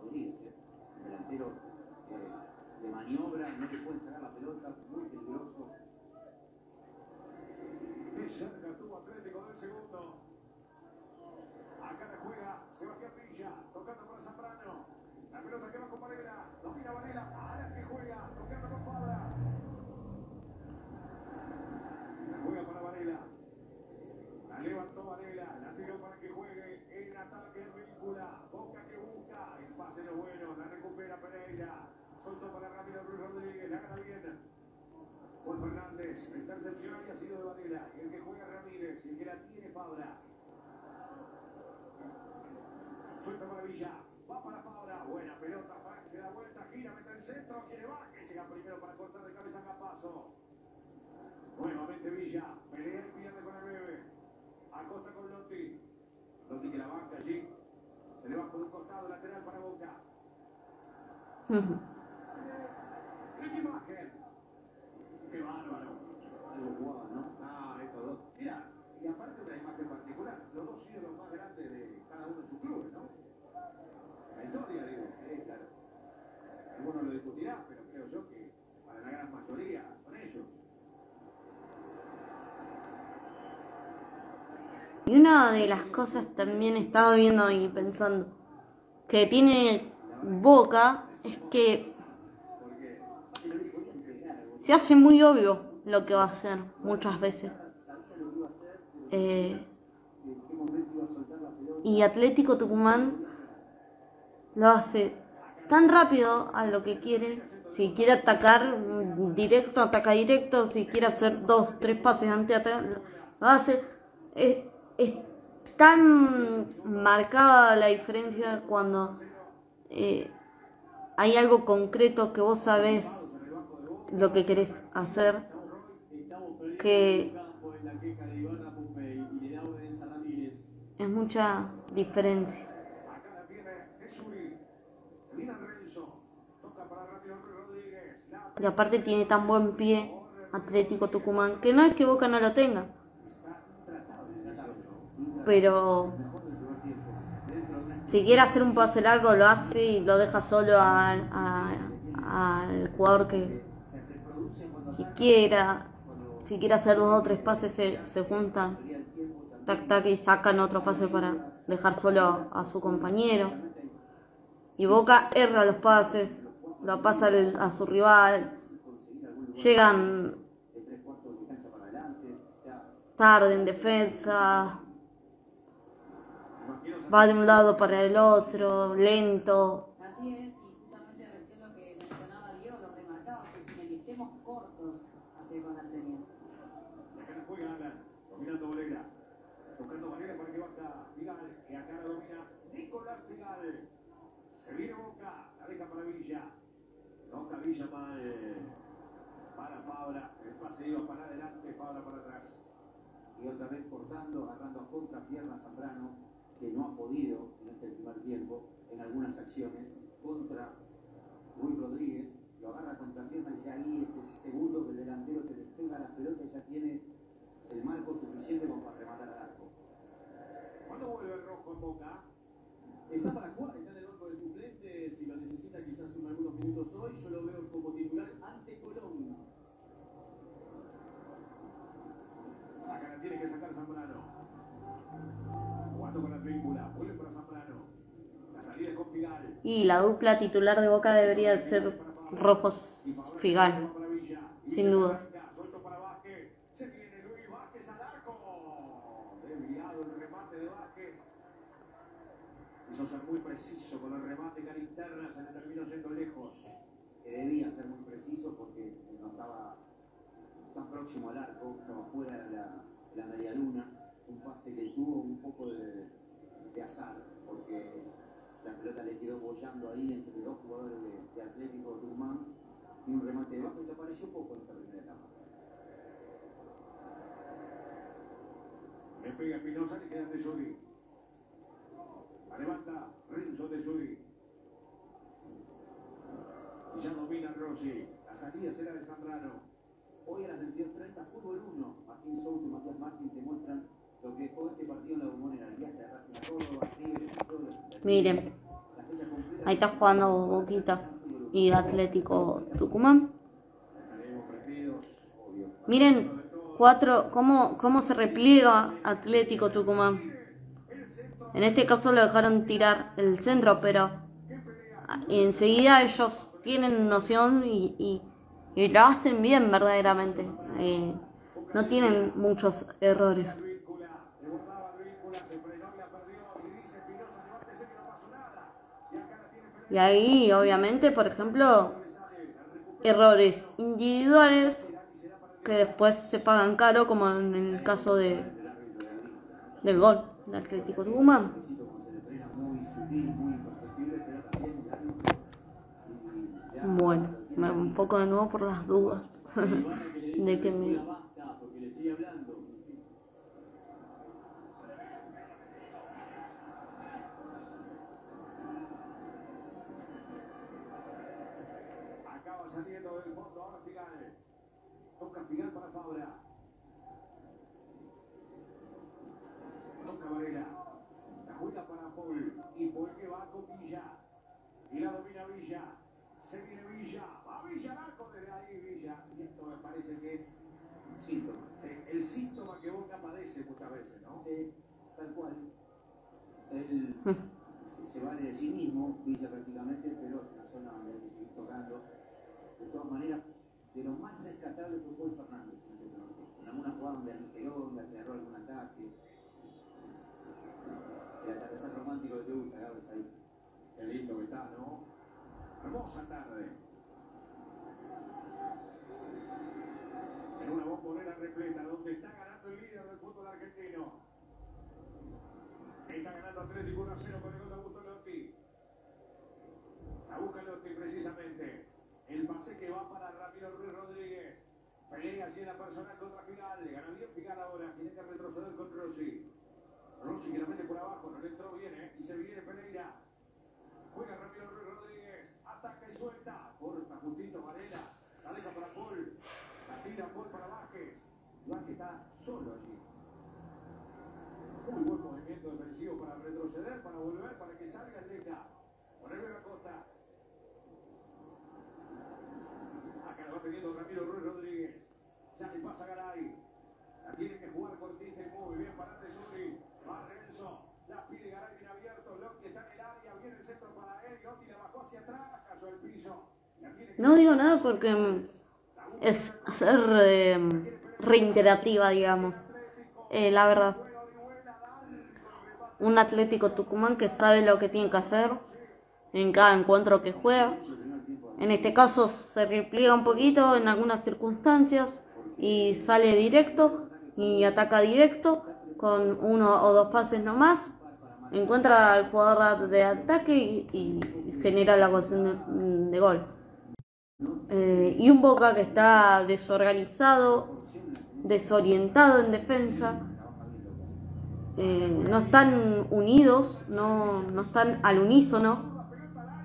Rodríguez, ¿eh? Delantero eh, de maniobra, no te pueden sacar la pelota, muy peligroso. Qué cerca tuvo Atlético del segundo. Sebastián Villa, tocando para Zambrano. La pelota que va con Varela, domina Varela, a la que juega, tocando con Fabra. La juega para Varela. La levantó Varela, la tiró para que juegue en ataque el víncula. Boca que busca, el pase no bueno, la recupera Pereira. Soltó para Ramiro Ruiz Rodríguez, la gana bien. Juan Fernández, la intercepción había sido de Varela. Y el que juega Ramírez, y el que la tiene Fabra. Suelta para Villa, va para Fabra. Buena pelota, para que se da vuelta, gira, mete el centro, quiere Vázquez. Llega primero para cortar de cabeza Capazo. Nuevamente Villa, pelea y pierde con el 9. Acosta con Lotti. Lotti que la banca allí. Se le va por un costado lateral para Boca. Ricky Magen. Qué bárbaro. Algo jugaba, ¿no? Ah, estos dos. Mira, y aparte una imagen particular, los dos ídolos más grandes de cada uno de sus clubes, ¿no? La historia, digo. Sí, claro. Alguno lo discutirá, pero creo yo que para la gran mayoría son ellos. Y una de las cosas también estaba viendo y pensando que tiene Boca es que se hace muy obvio lo que va a hacer muchas veces. Eh, y Atlético Tucumán lo hace tan rápido a lo que quiere. Si quiere atacar directo, ataca directo. Si quiere hacer dos, tres pases antes, ataca, lo hace. Es tan marcada la diferencia cuando eh, hay algo concreto que vos sabés lo que querés hacer. Que-. Es mucha diferencia. Y aparte tiene tan buen pie Atlético Tucumán que no es que Boca no lo tenga, está intratable el 18. Pero si quiere hacer un pase largo lo hace y lo deja solo al, jugador que, que quiera. Si quiere hacer dos o tres pases se, juntan, tac tac y sacan otro pase para dejar solo a su compañero. Y Boca erra los pases, lo pasa a su rival, llegan tarde en defensa, va de un lado para el otro, lento. Así es, y justamente recién lo que mencionaba Diego, lo remarcaba Fusinelli, estemos cortos, hace con las. Y acá la juega Alan, dominando Valera. Tocando Valera para que baja Vidal. Y acá la domina Nicolás Vidal. Se viene Boca, la deja para Villa. Toca Villa mal. Para Fabra. El pase iba para adelante, Fabra para atrás. y otra vez cortando, agarrando a contrapierna a Zambrano, que no ha podido en este primer tiempo, en algunas acciones, contra Luis Rodríguez, lo agarra a contrapierna y ya ahí es ese segundo que el delantero te despega la pelota y ya tiene el marco suficiente como para rematar al arco. ¿Cuándo vuelve el rojo en Boca? Está para jugar, está en el banco de suplentes. Si lo necesita, quizás sume algunos minutos hoy. Yo lo veo como titular ante Colón. Acá la tiene que sacar Zambrano. Y la dupla titular de Boca debería ser Rojos Figal. sin duda. Ser muy preciso con el remate cara interna. Se le terminó yendo lejos. Que debía ser muy preciso porque no estaba tan próximo al arco, estaba fuera de la, de la media luna. Un pase que tuvo un poco de, de azar porque la pelota le quedó bollando ahí entre dos jugadores de, de Atlético Tucumán y un remate de bajo que apareció poco en esta primera etapa. Le pega Espinosa, le queda Tesuri. La levanta Renzo Tesuri. Y ya domina Rossi. La salida será de Zambrano. Hoy a las 22.30, Fútbol 1, Martín Souto y Matías Martín te muestran lo que dejó este partido en la bombonera, el viaje de Racing a Córdoba, River, Cristóbal, Miren, ahí está jugando Boquita y Atlético Tucumán. Miren cuatro, cómo, cómo se repliega Atlético Tucumán. En este caso lo dejaron tirar el centro, pero enseguida ellos tienen noción y, y- y lo hacen bien verdaderamente. Eh, no tienen muchos errores. Advíncula, le bordaba Advíncula, se frenó y la perdió. Y dice Espinosa, levántese que no pasó nada. Y acá la tiene Ferreira. Y ahí, obviamente, por ejemplo, errores individuales que después se pagan caro, como en el caso de, del gol de Atlético Tucumán. Bueno, me enfoco de nuevo por las dudas (laughs) de que me... Saliendo del fondo, ahora Figal. Toca Figal para Fabra. Toca Varela. La juega para Paul. Y Paul que va con Villa. Y la domina Villa. Se viene Villa. Va Villa al arco desde ahí Villa. Y esto me parece que es un síntoma. sí, el síntoma que Boca padece muchas veces, ¿no? Sí, tal cual. Él se, se vale de sí mismo, Villa prácticamente, pero es una zona donde hay que seguir tocando. De todas maneras, de lo más rescatable fue Paul Fernández en este primer tiempo. En alguna jugada donde aligeró, donde aclaró algún ataque. El atardecer romántico de te gusta, ahí. Qué lindo que está, ¿no? Hermosa tarde. En una bombonera repleta, donde está ganando el líder del fútbol argentino. Está ganando Atlético 1 a 0 con el gol de Augusto Lotti. La busca Lotti precisamente. El pase que va para Ramiro Ruiz Rodríguez. Pelea allí en la personal contra Figal. Gana bien Figal ahora. Tiene que retroceder con Rossi. Rossi que la mete por abajo. No le entró bien, ¿eh? Y se viene Pereira. Juega Ramiro Ruiz Rodríguez. Ataca y suelta. Corta justito Varela. La deja para Paul. La tira Paul para Vázquez. Vázquez está solo allí. Muy buen movimiento defensivo para retroceder, para volver, para que salga el. Ponerle la costa. Acá la va teniendo Ramiro Ruiz Rodríguez. Ya le pasa a No digo nada porque mm, es ser eh, reiterativa, digamos. Eh, la verdad. Un Atlético Tucumán que sabe lo que tiene que hacer en cada encuentro que juega. En este caso se repliega un poquito en algunas circunstancias y sale directo y ataca directo con uno o dos pases nomás. Encuentra al jugador de ataque y, genera la ocasión de, de gol. Eh, y un Boca que está desorganizado, desorientado en defensa. Eh, no están unidos, no, no están al unísono.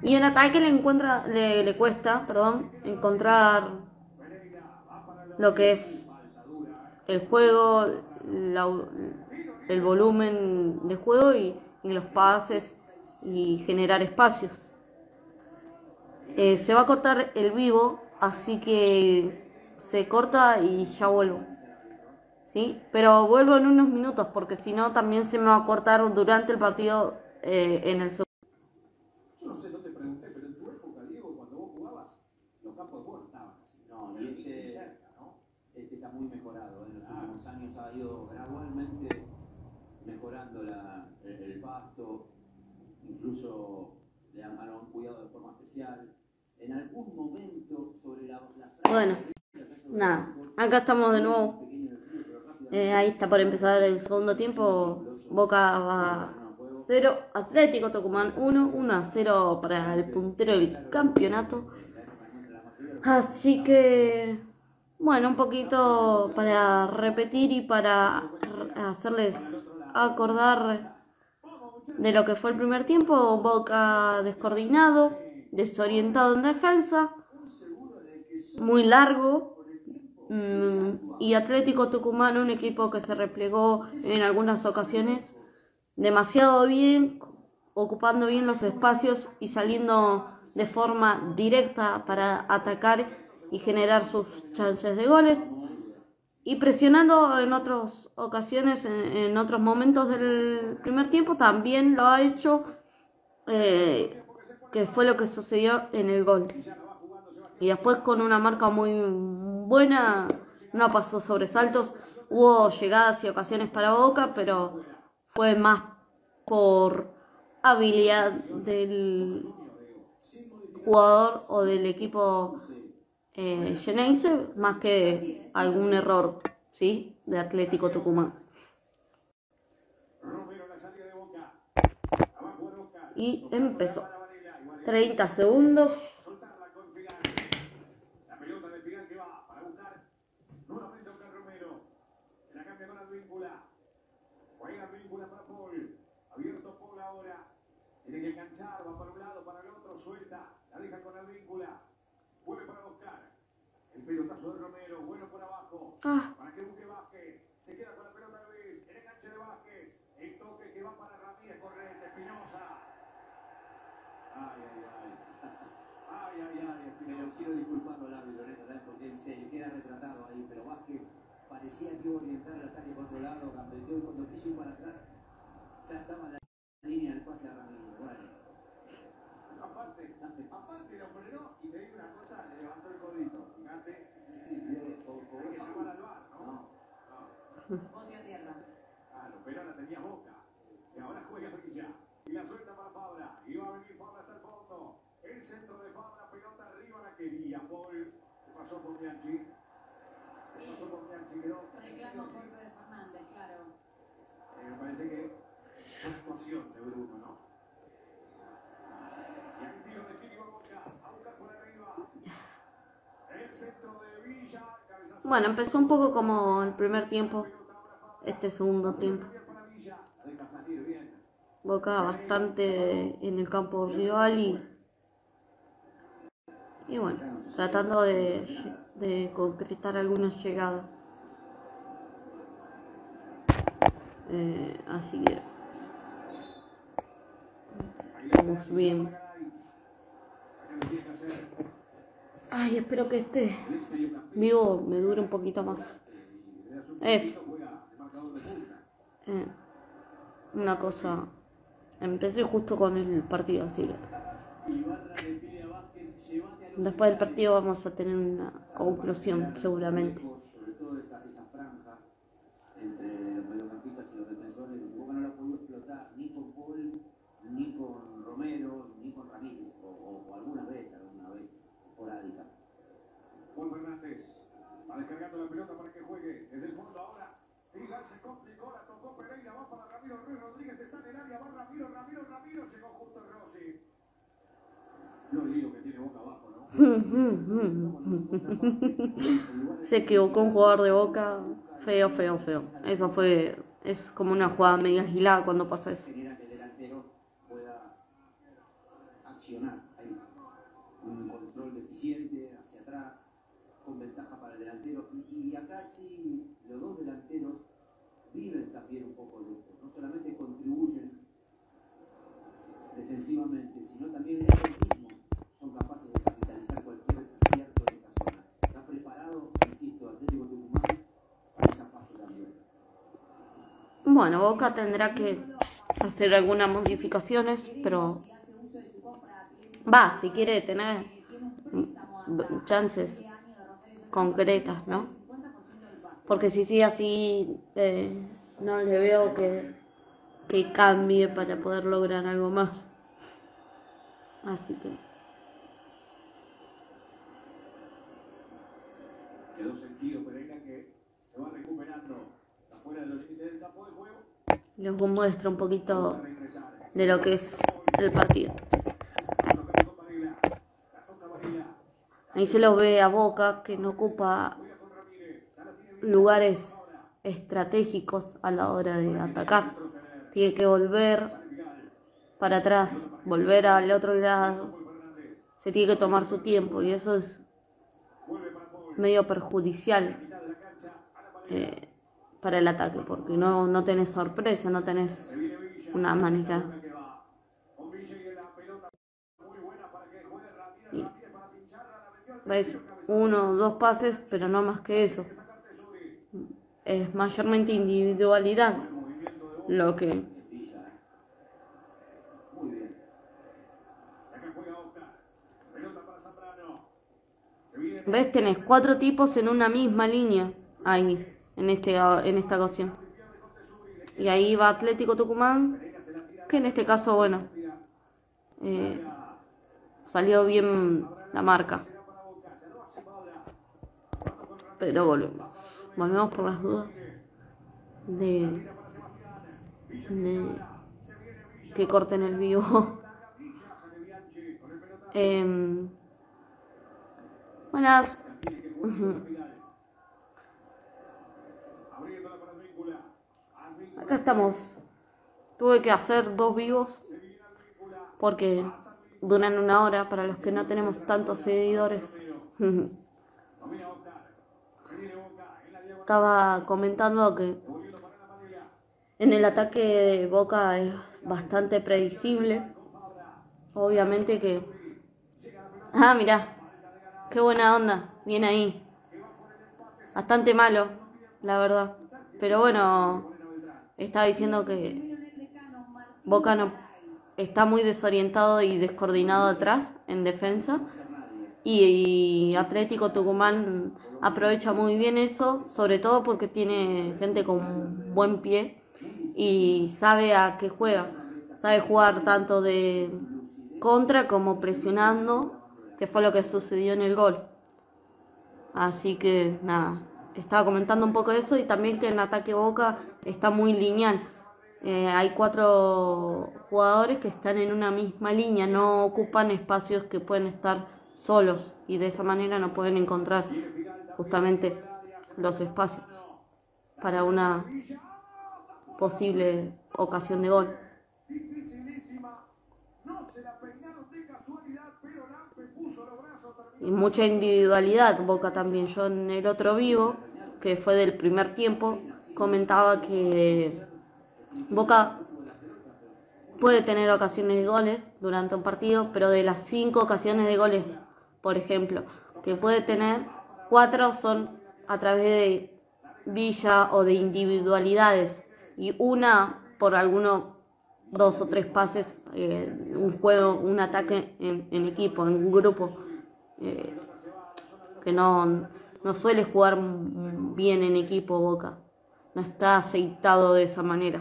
Y en ataque le encuentra, le, le cuesta, perdón, encontrar lo que es el juego, el volumen de juego y, y los pases y generar espacios. Eh, se va a cortar el vivo, así que se corta y ya vuelvo. ¿Sí? Pero vuelvo en unos minutos porque si no también se me va a cortar durante el partido eh, en el segundo. Yo no sé, no te pregunté, pero en tu época, Diego, cuando vos jugabas, los campos de juego no estaban así. No, Pero y ni este- cerca, ¿no? Este está muy mejorado. En los Ah. últimos años ha ido gradualmente mejorando la- el, el pasto, incluso le han, han cuidado de forma especial. En algún momento sobre la, la Bueno, nada, acá estamos de nuevo. Eh, ahí está por empezar el segundo tiempo. Boca va 0, Atlético Tucumán 1, 1 a 0 para el puntero del campeonato. Así que, bueno, un poquito para repetir y para hacerles acordar de lo que fue el primer tiempo. Boca descoordinado, desorientado en defensa, muy largo. mm, Y Atlético Tucumán, un equipo que se replegó en algunas ocasiones demasiado bien, ocupando bien los espacios y saliendo de forma directa para atacar y generar sus chances de goles. Y presionando en otras ocasiones, en, en otros momentos del primer tiempo, también lo ha hecho, eh, que fue lo que sucedió en el gol. Y después con una marca muy buena, no pasó sobresaltos, hubo llegadas y ocasiones para Boca, pero fue más por habilidad del jugador o del equipo eh, más que algún error, ¿sí? De Atlético Tucumán. Y empezó. 30 segundos. Soltarla con Figal. La pelota de Figal que va para buscar nuevamente a Oscar Romero. La cambia con Advíncula. Juega Advíncula para Paul. Abierto Paul ahora. Tiene que enganchar, va para un lado, para el otro, suelta. La deja con Advíncula. Vuelve para Oscar. El pelotazo de Romero, bueno por abajo. Ah, Para que busque Vázquez. Se queda con la pelota Luis. El enganche de Vázquez. El toque que va para Ramírez Corriente. Espinosa. Ay, ay, ay. Ay, ay, ay, Pero Espinosa. quiero disculparlo al árbitro, neta, ¿sabes? porque en serio, queda retratado ahí, pero Vázquez parecía que iba a orientar el ataque por otro lado, gambeteó y cuando quiso ir para atrás, ya estaba en la línea del pase a Ramírez. Bueno, Aparte, aparte lo frenó y te digo una cosa, le levantó el codito. Fíjate, sí, sí, hay que llamar al bar, ¿no? No. A tierra. Claro, pero la tenía boca. Y ahora juega Villa. Y la suelta para Fabra. Y va a venir Fabra hasta el fondo. El centro de Fabra, pelota arriba, la quería. Paul. ¿Qué pasó por Bianchi? ¿Qué pasó por Bianchi? Quedó. Reclama golpe de Fernández, claro. Eh, me parece que fue actuación de Bruno, ¿no? Y hay un tiro de Kiri Boca. A buscar por arriba. El centro de Villa. cabezazo. Bueno, empezó un poco como el primer tiempo, este segundo tiempo. Boca bastante en el campo rival y, y bueno, tratando de, de concretar algunas llegadas. Eh, así que vamos bien. Acá lo tiene que hacer. Ay, espero que este vivo me dure un poquito más. F. Eh, una cosa, empecé justo con el partido, así que después del centrales". partido vamos a tener una conclusión seguramente. Entre los mediocampistas y los defensores, de Boca no la ha podido explotar ni con Paul, ni con Romero, ni con Ramírez, o, alguna vez Juan Fernández va descargando la pelota para que juegue desde el fondo ahora. Figal se complicó, la tocó Pereira, va para Ramiro Ruiz Rodríguez, está en el área, va Ramiro, Ramiro, Ramiro, llegó justo Rossi. El lío que tiene boca abajo, ¿no? (laughs) Se equivocó un jugador de boca, feo, feo, feo. Eso fue, es como una jugada media gilada cuando pasa eso. genera que el delantero pueda accionar control deficiente hacia atrás, con ventaja para el delantero. Y, y acá sí, los dos delanteros viven también un poco de esto. No solamente contribuyen defensivamente, sino también ellos mismos son capaces de capitalizar cualquier desacierto en esa zona. Está preparado, insisto, Atlético Tucumán para esa fase también. Bueno, Boca tendrá que hacer algunas modificaciones, pero va, si quiere tener chances concretas, ¿no? el 50% del pase. Porque si sigue así, eh, no le veo que, que cambie para poder lograr algo más. Así que, Quedó sentido Pereira que se va recuperando afuera de los límites del campo de juego. les muestra un poquito de lo que es el partido. La toca Nico Varela. La toca Varela. Ahí se lo ve a Boca que no ocupa lugares estratégicos a la hora de atacar. Tiene que volver para atrás, volver al otro lado. Se tiene que tomar su tiempo y eso es medio perjudicial eh, para el ataque porque no, no tenés sorpresa, no tenés una manera. Y, ¿Ves? Uno o dos pases, pero no más que eso. Es mayormente individualidad lo que. ¿Ves? Tenés cuatro tipos en una misma línea ahí, en, este, en esta ocasión. Y ahí va Atlético Tucumán, que en este caso, bueno, eh, salió bien la marca. Pero volvemos. Volvemos por las dudas de, que corten el vivo. (laughs) Em, buenas. Acá estamos. Tuve que hacer dos vivos porque duran una hora para los que no tenemos tantos seguidores. (laughs) Estaba comentando que en el ataque de Boca es bastante predecible. Obviamente que... Ah, mirá. Qué buena onda. Bien ahí. Bastante malo, la verdad. Pero bueno, estaba diciendo que Boca no está muy desorientado y descoordinado atrás en defensa. Y, Atlético Tucumán aprovecha muy bien eso, sobre todo porque tiene gente con buen pie y sabe a qué juega. Sabe jugar tanto de contra como presionando, que fue lo que sucedió en el gol. Así que nada, estaba comentando un poco eso y también que en ataque Boca está muy lineal. Eh, hay cuatro jugadores que están en una misma línea, no ocupan espacios que pueden estar solos y de esa manera no pueden encontrar justamente los espacios para una posible ocasión de gol. Y mucha individualidad Boca también. Yo en el otro vivo, que fue del primer tiempo, comentaba que Boca puede tener ocasiones de goles durante un partido, pero de las cinco ocasiones de goles, por ejemplo, que puede tener, cuatro son a través de Villa o de individualidades y una por alguno, dos o tres pases, eh, un juego, un ataque en, equipo, en un grupo, eh, que no, no suele jugar bien en equipo Boca, no está aceitado de esa manera.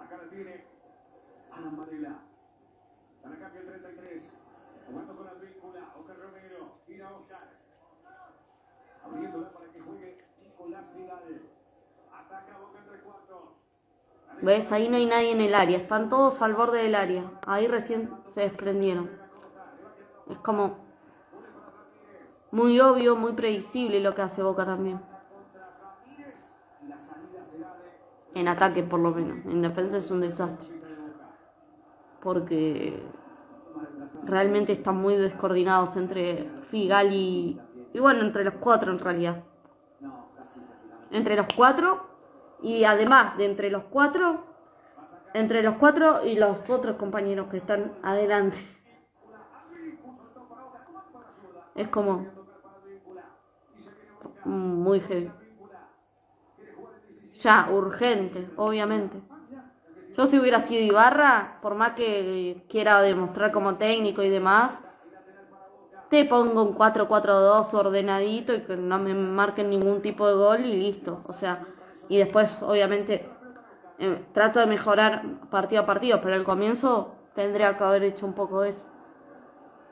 Acá la tiene Alan Varela. Se la cambia el 33. Jugando con la víncula. Oscar Romero. Tira Oscar. Abriéndola para que juegue Nicolás Vidal. Ataca Boca entre cuartos. ¿Ves? Ahí no hay nadie en el área, están todos al borde del área. Ahí recién se desprendieron. Es como muy obvio, muy predecible lo que hace Boca también. En ataque por lo menos, en defensa es un desastre. Porque realmente están muy descoordinados entre Figal y... Y bueno, entre los cuatro en realidad. Entre los cuatro y además de entre los cuatro, entre los cuatro y los otros compañeros que están adelante. Es como muy heavy. Ya, urgente, obviamente. Yo si hubiera sido Ibarra, por más que quiera demostrar como técnico y demás, te pongo un 4-4-2 ordenadito y que no me marquen ningún tipo de gol y listo. O sea, y después obviamente eh, trato de mejorar partido a partido, pero al comienzo tendría que haber hecho un poco eso.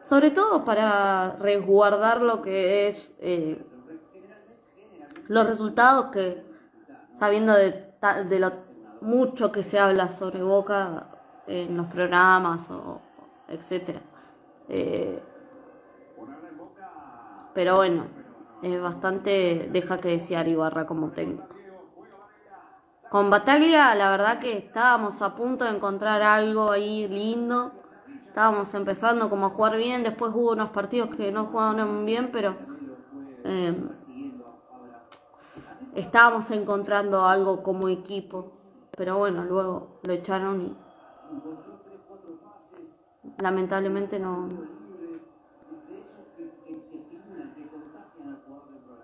Sobre todo para resguardar lo que es eh, los resultados que, sabiendo de, de lo mucho que se habla sobre Boca en los programas o etcétera. Eh, Pero bueno, es bastante deja que desear Ibarra como técnico. Con Bataglia, la verdad que estábamos a punto de encontrar algo ahí lindo. Estábamos empezando como a jugar bien, después hubo unos partidos que no jugaban bien, pero eh, estábamos encontrando algo como equipo. Pero bueno, luego lo echaron y lamentablemente no,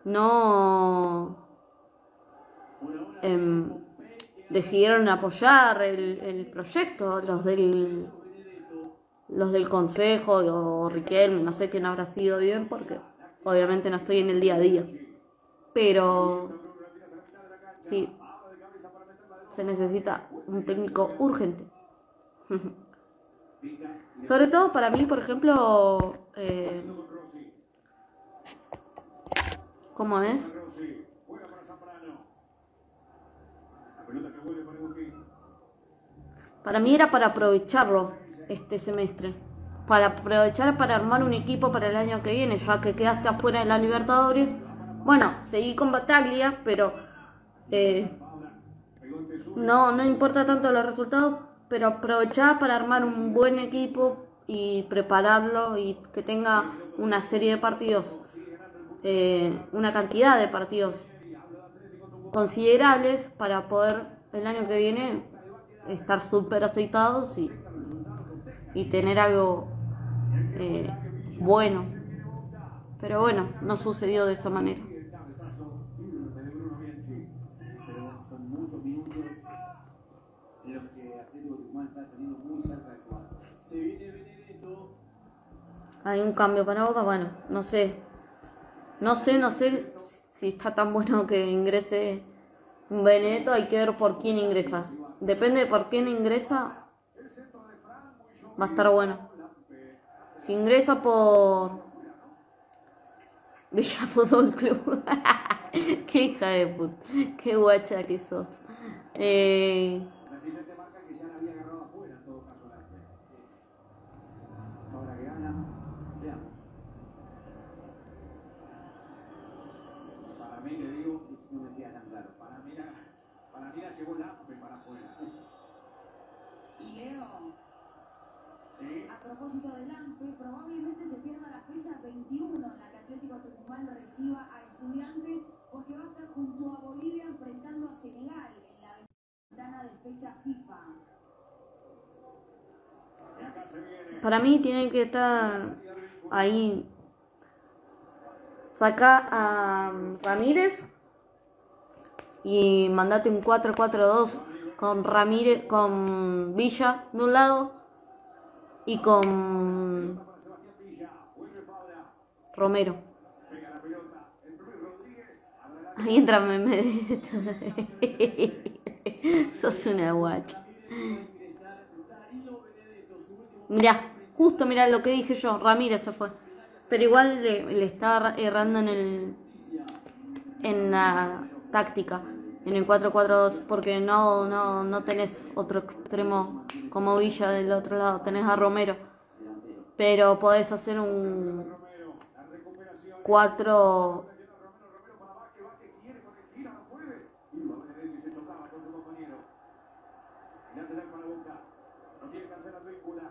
no em, decidieron apoyar el, el, proyecto, los del los del consejo o Riquelme, no sé quién habrá sido bien porque obviamente no estoy en el día a día. Pero sí, se necesita un técnico urgente. (laughs) Sobre todo para mí, por ejemplo, eh, ¿cómo es? Para mí era para aprovecharlo este semestre. Para aprovechar para armar un equipo para el año que viene, ya que quedaste afuera de la Libertadores. Bueno, seguí con Bataglia, pero eh, no, no importa tanto los resultados, pero aprovechar para armar un buen equipo y prepararlo y que tenga una serie de partidos, eh, una cantidad de partidos considerables para poder el año que viene estar súper aceitados y, y tener algo eh, bueno. Pero bueno, no sucedió de esa manera. Hay un cambio para Boca, bueno, no sé. No sé, no sé si está tan bueno que ingrese Benedetto, hay que ver por quién ingresa. Depende de por quién ingresa, va a estar bueno. Si ingresa por (laughs) Villa Fútbol Club, (laughs) qué hija de puta, qué guacha que sos. Eh, Lampe para afuera. Y Leo, ¿Sí? a propósito de Lampe, probablemente se pierda la fecha 21 en la que Atlético Tucumán reciba a estudiantes porque va a estar junto a Bolivia enfrentando a Senegal en la ventana de fecha FIFA. Para mí tiene que estar ahí. Saca a Ramírez y mandate un 4-4-2 con Ramírez, con Villa de un lado y con. Romero. Ahí entra Meme. (laughs) Sos una guacha. Mirá, justo mirá lo que dije yo, Ramírez se fue. Pero igual le, le está errando en el en la táctica, en el 4-4-2, porque no, no, no tenés otro extremo como Villa del otro lado, tenés a Romero. Pero podés hacer un Romero. La recuperación. 4 Romero, Romero para Vázquez. Vázquez quiere corregir, no puede. Iba Benedetto y se chocaba con su compañero. El lateral para Boca. No tiene que hacer la víncula.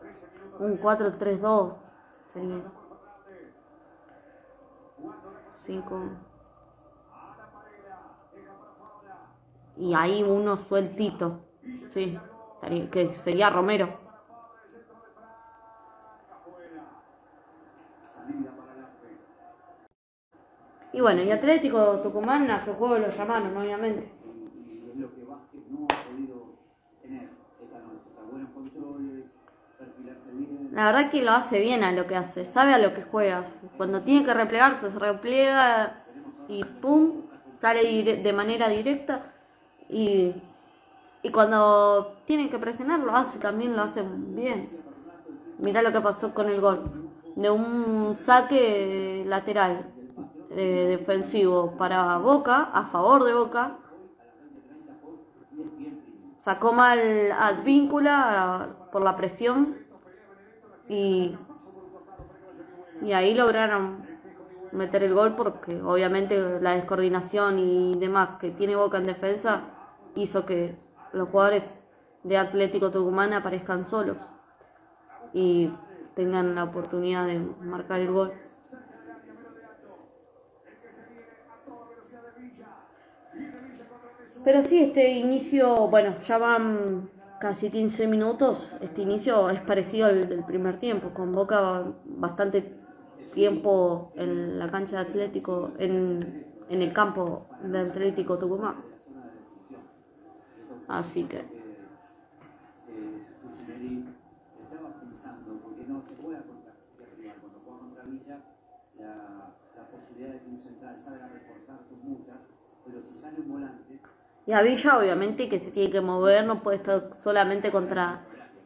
13 minutos. un 4-3-2 sería por Fernández. Jugando la consigue. 5 A la pareja. Deja para Fabra. Y ahí uno sueltito. Sí, que sería Romero. De. Y bueno, y Atlético Tucumán a su juego lo llamaron, obviamente. y es lo que Vázquez no ha podido tener esta noche. O sea, buenos controles, perfilarse bien. La verdad que lo hace bien a lo que hace, sabe a lo que juega. Cuando tiene que replegarse, se repliega y pum, sale de manera directa. Y, y cuando tiene que presionar, lo hace también, lo hace bien. Mirá lo que pasó con el gol. De un saque lateral eh, defensivo para Boca, a favor de Boca. Sacó mal Advíncula por la presión y, Y ahí lograron meter el gol porque obviamente la descoordinación y demás que tiene Boca en defensa hizo que los jugadores de Atlético Tucumán aparezcan solos y tengan la oportunidad de marcar el gol. Pero sí, este inicio, bueno, ya van casi 15 minutos. Este inicio es parecido al del primer tiempo, con Boca bastante tiempo en la cancha de Atlético, en, en el campo de Atlético Tucumán. Así que. Cucinelli estaba pensando, porque no se juega contra Villa, cuando juega contra Villa, la, la posibilidad de que un central salga a reforzar son muchas, pero si sale un volante, Y a Villa, obviamente, que se tiene que mover, no puede estar solamente contra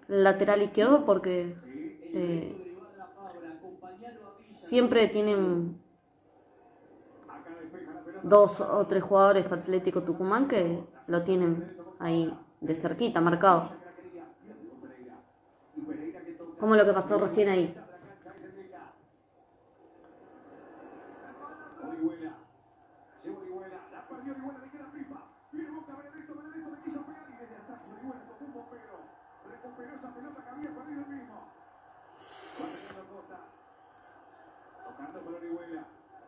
el lateral izquierdo porque eh, siempre tienen dos o tres jugadores Atlético Tucumán que lo tienen ahí de cerquita, marcado. Como lo que pasó recién ahí.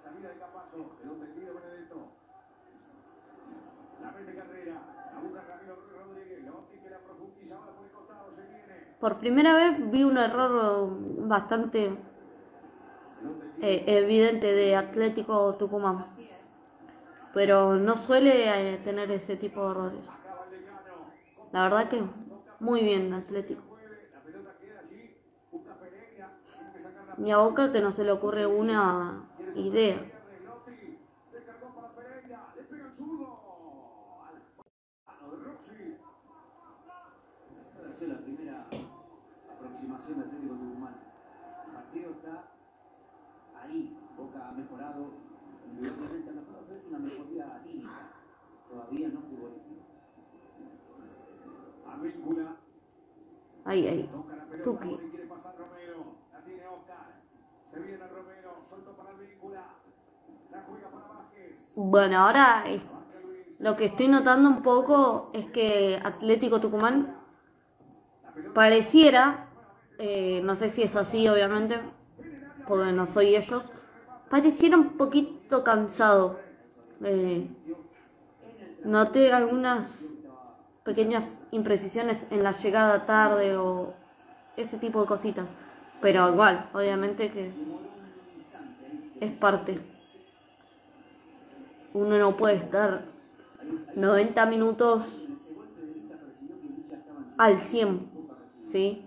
Salida de Capazo. De donde Benedetto. La mete Carrera. Por primera vez vi un error bastante eh, evidente de Atlético Tucumán. Pero no suele eh, tener ese tipo de errores. La verdad que muy bien Atlético. Ni a Boca que no se le ocurre una idea. pierde Lotti. Descargó para Pereira. Le pega el zurdo. Al mano de Rossi. Esta es la primera aproximación de Atlético Tucumán. El partido está ahí. Boca ha mejorado, indudablemente ha mejorado, pero es una mejoría anímica, todavía no futbolística. Avíncula. Ahí, ahí. Tuki. Quiere pasar Romero. La tiene Oscar. Se viene Romero. Soltó para Avíncula. La juega para Vázquez. Bueno, ahora eh, lo que estoy notando un poco es que Atlético Tucumán pareciera, eh, no sé si es así obviamente, porque no soy ellos, pareciera un poquito cansado. Eh, noté algunas pequeñas imprecisiones en la llegada tarde o ese tipo de cositas, pero igual, obviamente que es parte. Uno no puede estar 90 minutos al 100, ¿sí?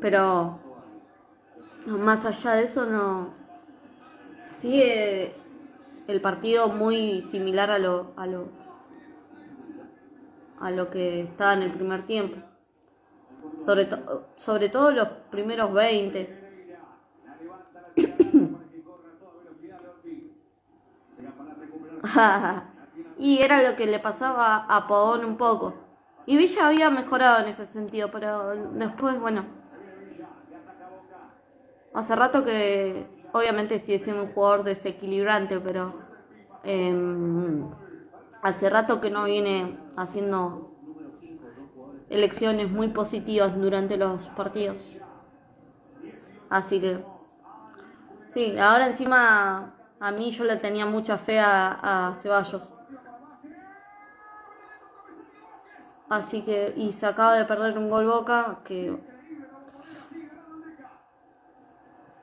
Pero más allá de eso no sigue el partido muy similar a lo a lo a lo que estaba en el primer tiempo. Sobre to- sobre todo los primeros 20. La levanta la tira para que corra a toda velocidad Lotti. Llega para recuperar. y era lo que le pasaba a Pavón un poco. Y Villa había mejorado en ese sentido, pero después, bueno, Se viene Villa. Le ataca Boca. Hace rato que obviamente sigue siendo un jugador desequilibrante, pero em, hace rato que no viene haciendo elecciones muy positivas durante los partidos. Así que, sí, ahora encima a mí yo le tenía mucha fe a, a Ceballos. Así que, y se acaba de perder un gol boca que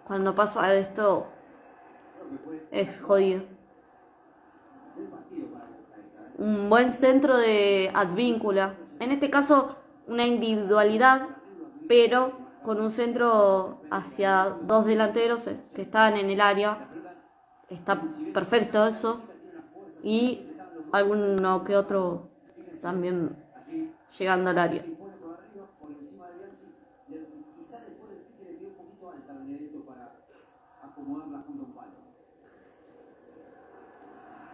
cuando pasa esto es jodido. Un buen centro de Advíncula. En este caso, una individualidad, pero con un centro hacia dos delanteros que estaban en el área. Está perfecto eso. Y alguno que otro también llegando al área. Se pone por arriba, por encima de Bianchi. Le- quizá después del pique le quedó un poquito alta a Benedetto para acomodarla junto a un palo.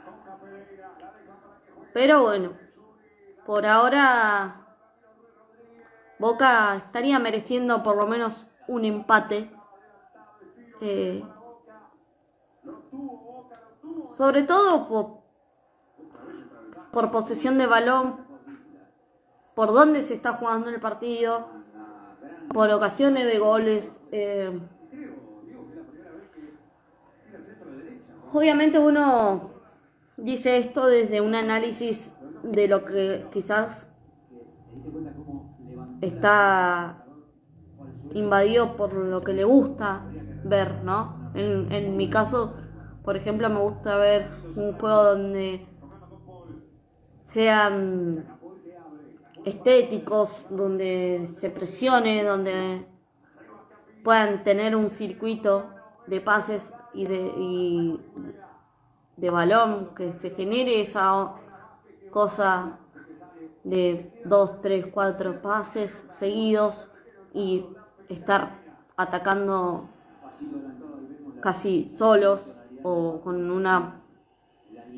Toca Pereira. La deja para que juegue. Pero bueno, por ahora Boca estaría mereciendo por lo menos un empate eh, sobre todo por, por posesión de balón, por dónde se está jugando el partido, por ocasiones de goles. eh, obviamente uno dice esto desde un análisis de lo que quizás ¿Te diste cuenta cómo levantó está invadido por lo que le gusta ver, ¿no? En, en mi caso, por ejemplo, me gusta ver un juego donde sean estéticos, donde se presione, donde puedan tener un circuito de pases y de, y de balón, que se genere esa cosa de dos, tres, cuatro pases seguidos y estar atacando casi solos o con una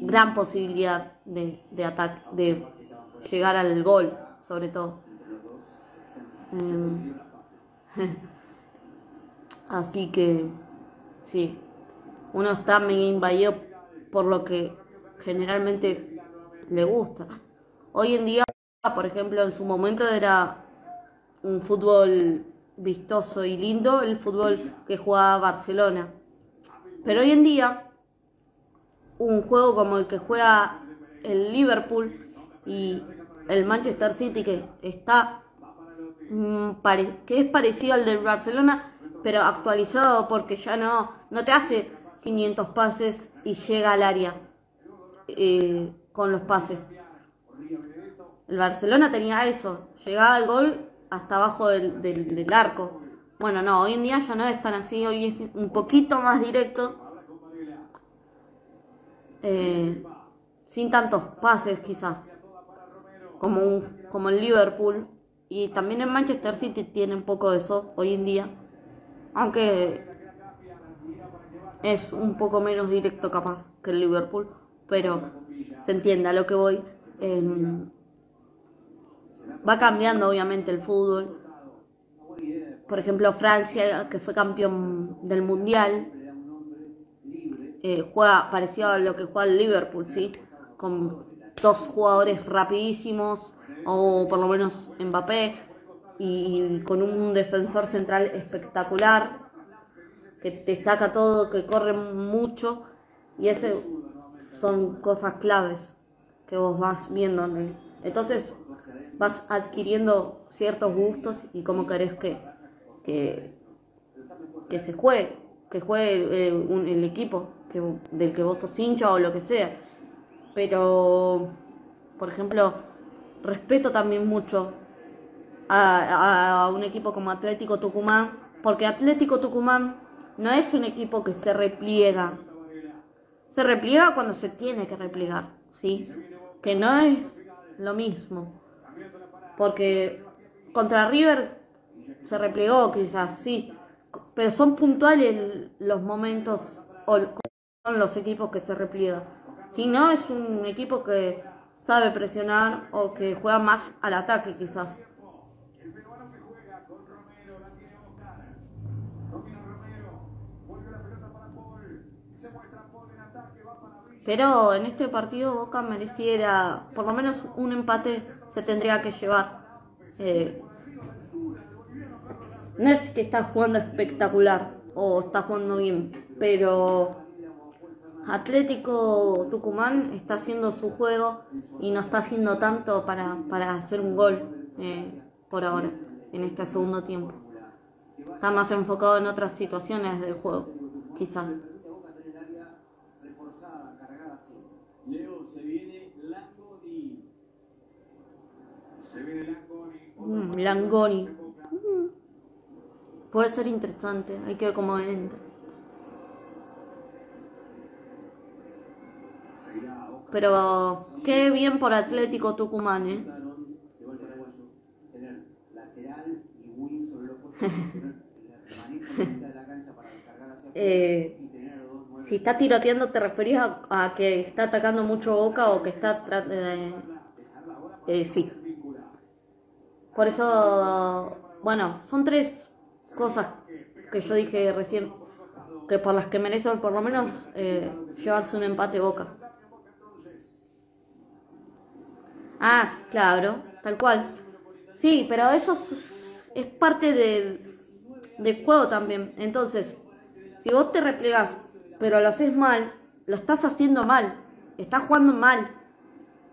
gran posibilidad de, de ataque, de llegar al gol, sobre todo. Em, (laughs) así que, sí, uno está medio invadido por lo que generalmente le gusta. Hoy en día, por ejemplo, en su momento era un fútbol vistoso y lindo, el fútbol que jugaba Barcelona. Pero hoy en día, un juego como el que juega el Liverpool y el Manchester City, que está mm, que es parecido al del Barcelona, pero actualizado porque ya no, no te hace 500 pases y llega al área eh, con los pases. El Barcelona tenía eso, llegaba al gol hasta abajo del, del- arco. Bueno, no, hoy en día ya no es tan así, hoy es un poquito más directo, eh, sin tantos pases quizás, como, un- como el Liverpool. Y también el Manchester City tiene un poco de eso hoy en día, aunque es un poco menos directo capaz que el Liverpool, pero se entiende a lo que voy. Em, va cambiando obviamente el fútbol. Por ejemplo, Francia, que fue campeón del Mundial, eh, juega parecido a lo que juega el Liverpool, ¿sí? Con dos jugadores rapidísimos, o por lo menos Mbappé, y con un defensor central espectacular, que te saca todo, que corre mucho, y ese son cosas claves que vos vas viendo. Entonces vas adquiriendo ciertos gustos y cómo querés que, que, que se juegue, que juegue eh, el equipo del que vos sos hincha o lo que sea. Pero, por ejemplo, respeto también mucho a un equipo como Atlético Tucumán, porque Atlético Tucumán no es un equipo que se repliega. Se repliega cuando se tiene que replegar, ¿sí? Que no es lo mismo. Porque contra River se replegó quizás, sí. Pero son puntuales los momentos o con los equipos que se repliegan. Si no, es un equipo que sabe presionar o que juega más al ataque quizás. El peruano que juega con Romero, la tiene Oscar. Domina Romero, vuelve la pelota para Paul. Y se muestra Paul en ataque, va para Villa. Pero en este partido Boca mereciera, por lo menos un empate se tendría que llevar. Eh, no es que está jugando espectacular o está jugando bien, pero Atlético Tucumán está haciendo su juego y no está haciendo tanto para, para hacer un gol eh, por ahora, en este segundo tiempo. Está más enfocado en otras situaciones del juego, quizás. Leo, se viene Langoni. Se viene Langoni. Mm, Langoni. Mm. Puede ser interesante, hay que ver cómo entra. Pero qué bien por Atlético Tucumán, ¿eh? (laughs) Eh, Si está tiroteando, ¿te referís a, a que está atacando mucho Boca o que está... eh, eh, sí. Por eso, bueno, son tres cosas que yo dije recién. que por las que merece por lo menos eh, llevarse un empate Boca. Ah, claro, tal cual. Sí, pero eso es, es parte del, del juego también. Entonces, si vos te replegas, pero lo haces mal, lo estás haciendo mal, estás jugando mal.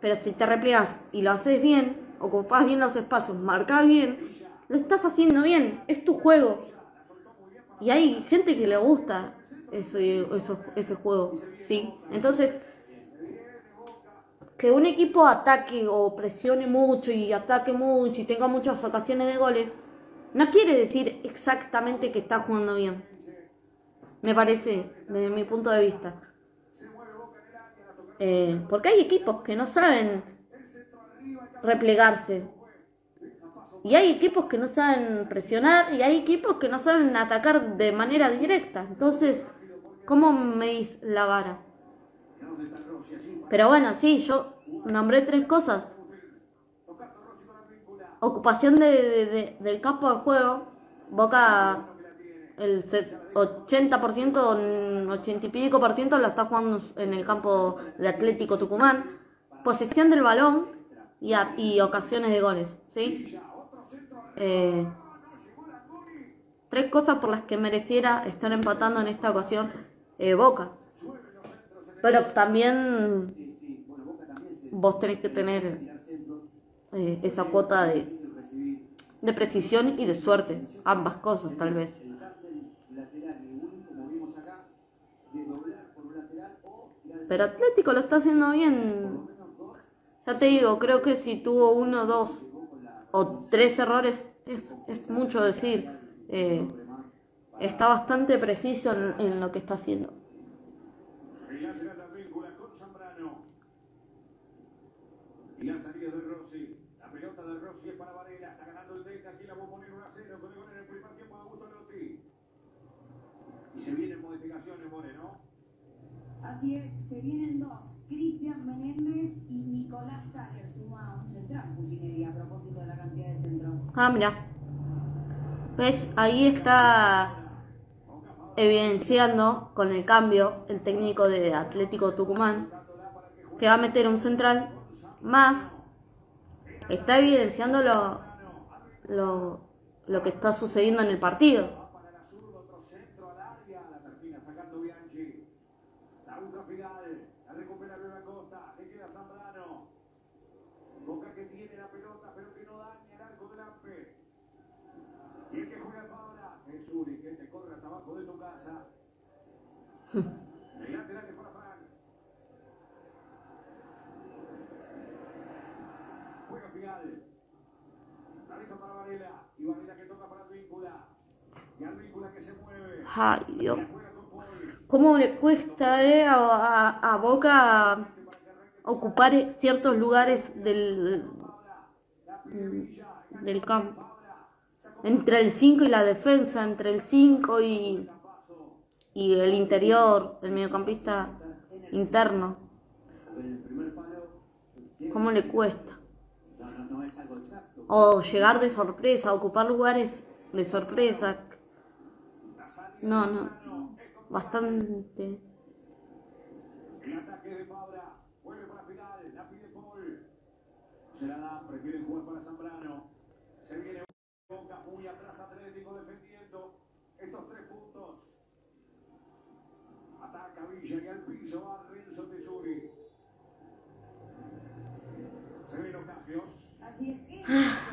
Pero si te replegas y lo haces bien, ocupás bien los espacios, marcás bien, lo estás haciendo bien, es tu juego. Y hay gente que le gusta ese, eso- ese juego, ¿sí? Entonces, que un equipo ataque o presione mucho y ataque mucho y tenga muchas ocasiones de goles, no quiere decir exactamente que está jugando bien. Me parece, desde mi punto de vista. Eh, porque hay equipos que no saben replegarse. Y hay equipos que no saben presionar y hay equipos que no saben atacar de manera directa. Entonces, ¿cómo medís la vara? Pero bueno, sí, yo nombré tres cosas. Ocupación de, de- de- del campo de juego. Boca el se- 80%, un 80 y pico por ciento lo está jugando en el campo de Atlético Tucumán. Posesión del balón y, a- y ocasiones de goles, ¿sí? Eh, tres cosas por las que mereciera estar empatando en esta ocasión eh, Boca. Pero también vos tenés que tener eh, esa cuota de, de precisión y de suerte. Ambas cosas, tal vez. El tándem lateral y el wing, como vimos acá, de doblar por un lateral o tirar el Pero. Atlético lo está haciendo bien. Ya te digo, creo que si tuvo uno, dos o tres errores, es, es mucho decir. Eh, está bastante preciso en, en lo que está haciendo. Y la salida de Rossi. La pelota de Rossi es para Varela. Está ganando el Deca. Aquí la va a poner 1 a 0 con el gol en el primer tiempo de Augusto Lotti. Y se vienen modificaciones, Moreno. Así es, se vienen dos. Cristian Menéndez y Nicolás Taller suma un central Pusineri a propósito de la cantidad de centros. Ah, mira. ¿Ves? Ahí está evidenciando con el cambio el técnico de Atlético Tucumán que va a meter un central más. Está evidenciando lo, lo, lo que está sucediendo en el partido. Va para la zurda, otro centro al área. La termina sacando Bianchi. La busca Fidal. La recupera Nueva Costa. Le queda Zambrano. Boca que tiene la pelota, pero que no daña el arco del Ampe. Y el que juega Paula es Uri, que te corre hasta abajo de tu casa. El lateral es para Frank. Juega Fidal. La deja para Varela. Y Varela que toca para Advíncula. Y Advíncula que se mueve. Ay, Dios. ¿Cómo le cuesta eh, a, a- a Boca ocupar ciertos lugares del, del campo? Entre el 5 y la defensa, entre el 5 y, y el interior, el mediocampista interno. ¿Cómo le cuesta? O llegar de sorpresa, ocupar lugares de sorpresa. No, no. Bastante. El ataque de Fabra. Vuelve para final. La pide Paul. Se la da. Prefieren jugar para Zambrano. Se viene Boca muy atrás Atlético defendiendo estos tres puntos. Ataca Villa y al piso va Renzo Tesuri. Se ven los cambios. Así es, este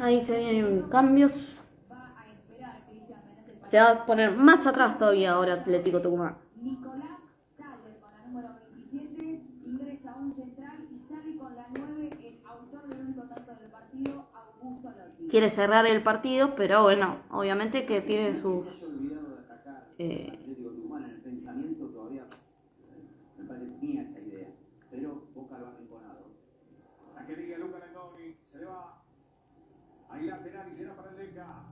Ahí se vienen cambios. va a esperar Cristian Menéndez para Se va a poner más atrás todavía ahora Atlético Tucumán. Nicolás Taller con la número 27 ingresa a un central y sale con la 9 el autor del único tanto del partido, Augusto Lotti. Quiere cerrar el partido, pero bueno, obviamente que tiene Que su... se haya olvidado de atacar Eh. Atlético Tucumán en el pensamiento todavía me parece que tenía esa idea. Pero Boca lo ha rinconado. La querida Luca Langoni. Se le va. Ahí lateral y será para el Deca.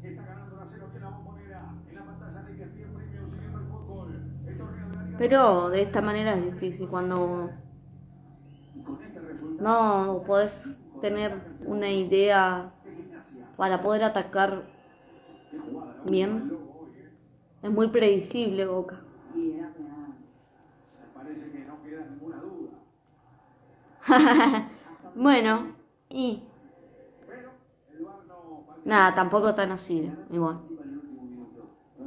Que está ganando la 0 que la bombonera. En la pantalla de ESPN Premium siguiendo el fútbol. El torneo de la Liga Pero de esta manera es difícil cuando este resultado no podés tener una idea para poder atacar bien. eh. Es muy predecible Boca. Parece que no queda ninguna duda. (laughs) Bueno, y nada, tampoco tan así, igual.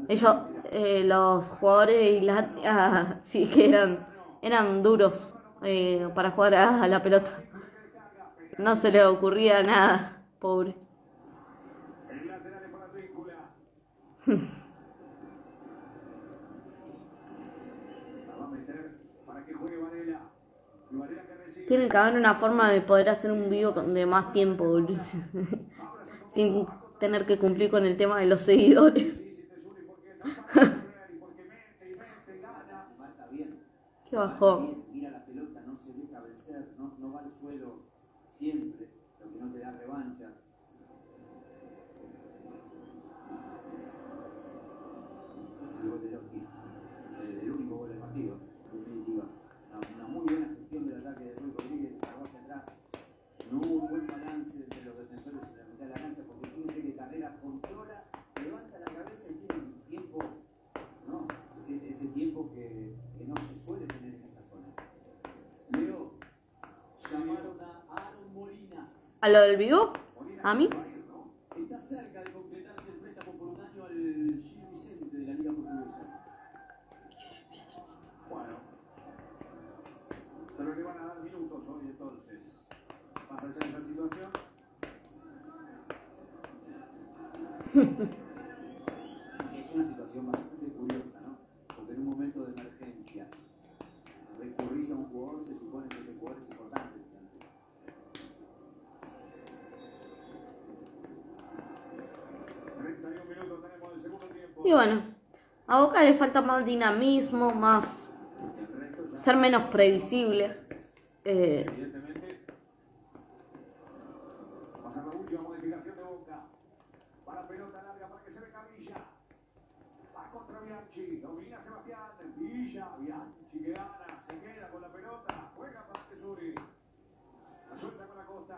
Ellos, eh, los jugadores de Islandia, (laughs) sí que eran, eran duros eh, para jugar a, a la pelota. No se les ocurría nada, pobre. (laughs) Tiene que haber una forma de poder hacer un vivo de más tiempo, boludo. (laughs) sin tener que cumplir con el tema de los seguidores. (laughs) Qué bien, Mira la pelota, no se deja vencer, no, va al suelo siempre, lo que no te da revancha. Es el gol de Lotti, el, el único gol del partido, en definitiva. Una, una muy buena gestión del ataque de Luis Rodríguez, que cargó hacia atrás. No hubo un buen balance entre los defensores en la mitad de la cancha, porque fíjense que Carrera controla, levanta la cabeza y tiene un tiempo, ¿no? Es- ese tiempo que, que no se suele tener en esa zona. Leo, llamaron a Aaron Molinas. ¿A lo del vivo? ¿A mí? Está cerca de completarse el préstamo por un año al Gil Vicente de la Liga Portuguesa. Bueno. Pero le van a dar minutos hoy entonces. Pasa ya esa situación. (laughs) Es una situación bastante curiosa, en un momento de emergencia recurrís a un jugador, se supone que ese jugador es importante. 31 minutos tenemos del segundo tiempo. Y bueno, a Boca le falta más dinamismo, más ser menos previsible. Eh, Evidentemente. Pasa la última modificación de Boca. Para pelota larga para que se venga Villa. Va contra Bianchi. Domina Sebastián. Villa. Bianchi que gana. Se queda con la pelota. Juega para Tesuri. La suelta con la costa.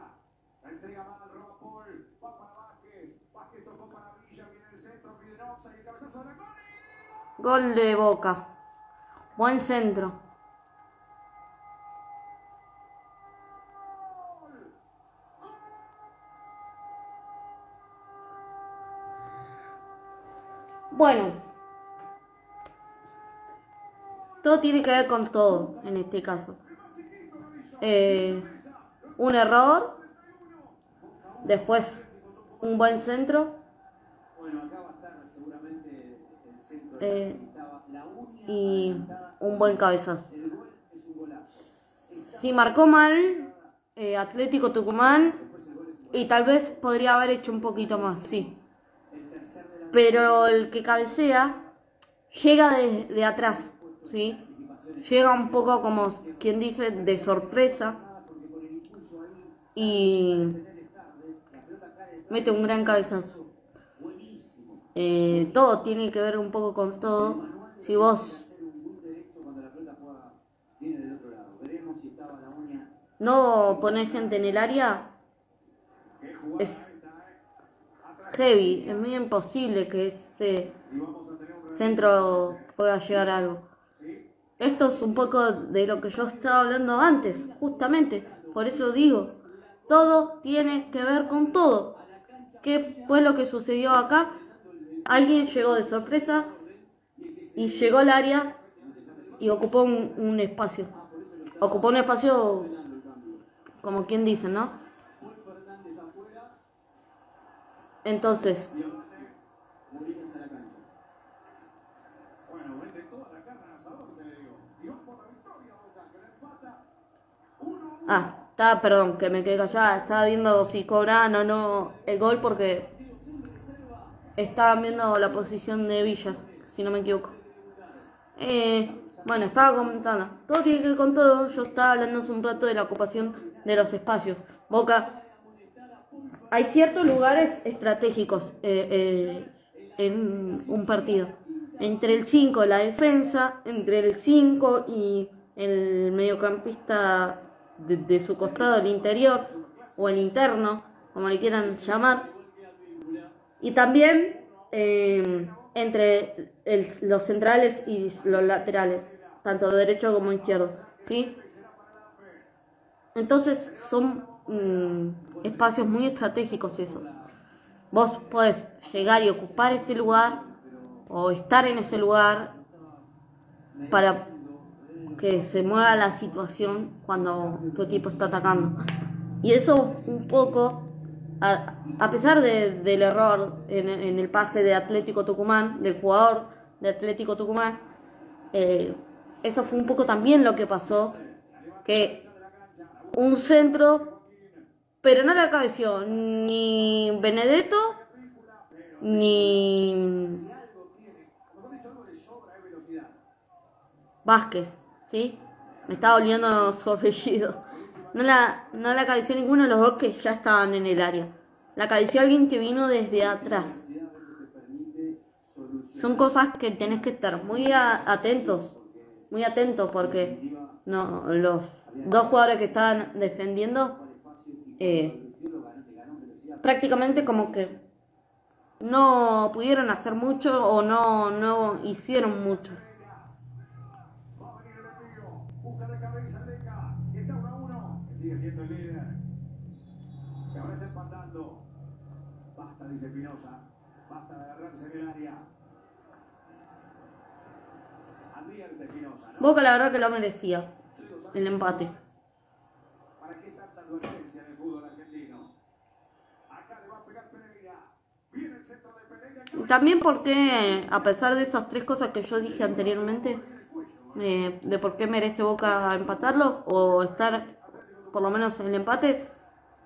La entrega mal. Roba Paul. Va para Vázquez. Vázquez tocó para Villa. Viene el centro. Pide y el cabezazo de la gol. gol de Boca. Buen centro. Bueno, todo tiene que ver con todo en este caso. Eh, un error, después un buen centro Bueno, acá va a estar seguramente el centro Eh, que necesitaba. La uña y un buen cabezazo. Si marcó mal eh, Atlético Tucumán y tal vez podría haber hecho un poquito más, sí. Pero el que cabecea llega de, de atrás, ¿sí? Llega un poco como quien dice de sorpresa y mete un gran cabezazo. Eh, todo tiene que ver un poco con todo. Si vos no ponés gente en el área, es heavy. Es muy imposible que ese centro pueda llegar a algo. Esto es un poco de lo que yo estaba hablando antes, justamente. Por eso digo, todo tiene que ver con todo. ¿Qué fue lo que sucedió acá? Alguien llegó de sorpresa y llegó al área y ocupó un, espacio. Ocupó un espacio como quien dice, ¿no? Entonces, y ahora sí, Molinas a la cancha. Bueno, vende toda la carne al asador, te digo. Y va por la victoria, Boca, que la empata. Uno a uno. Ah, estaba, perdón, que me quedé callada. Estaba viendo si cobraban o no el gol porque estaban viendo la posición de Villas, si no me equivoco. Eh, bueno, estaba comentando. Todo tiene que ver con todo. Yo estaba hablando hace un rato de la ocupación de los espacios. Boca. Hay ciertos lugares estratégicos eh, eh, en un partido. Entre el 5, la defensa, entre el 5 y el mediocampista de, su costado, el interior o el interno, como le quieran llamar. Y también eh, entre los centrales y los laterales, tanto derecho como izquierdo, ¿sí? Entonces son mm, espacios muy estratégicos esos. Vos podés llegar y ocupar ese lugar o estar en ese lugar para que se mueva la situación cuando tu equipo está atacando. Y eso un poco, a, a pesar de- del error en, en el pase de Atlético Tucumán, del jugador de Atlético Tucumán, eh, eso fue un poco también lo que pasó, que un centro, pero no la cabeció ni Benedetto ni. Vázquez, ¿sí? Me está doliendo su apellido. No la, no la cabeció ninguno de los dos que ya estaban en el área. La cabeció alguien que vino desde atrás. Son cosas que tenés que estar muy atentos, muy atentos porque no, los dos jugadores que estaban defendiendo eh, prácticamente como que no pudieron hacer mucho o no, no hicieron mucho. Va a venir el envío. Busca de cabeza Leca. Y está 1 a 1. Que sigue siendo el líder. Que ahora está empatando. Basta, dice Espinosa. Basta de agarrarse en el área. Advierte Espinosa, ¿no? Boca la verdad que lo merecía, Yo digo, ¿sabes el empate. ¿Para qué tanta advertencia en el fútbol argentino? Acá le va a pegar Pereira. Viene el centro de Pereira. Y También porque, a pesar de esas tres cosas que yo dije anteriormente, eh, de por qué merece Boca empatarlo o estar por lo menos en el empate,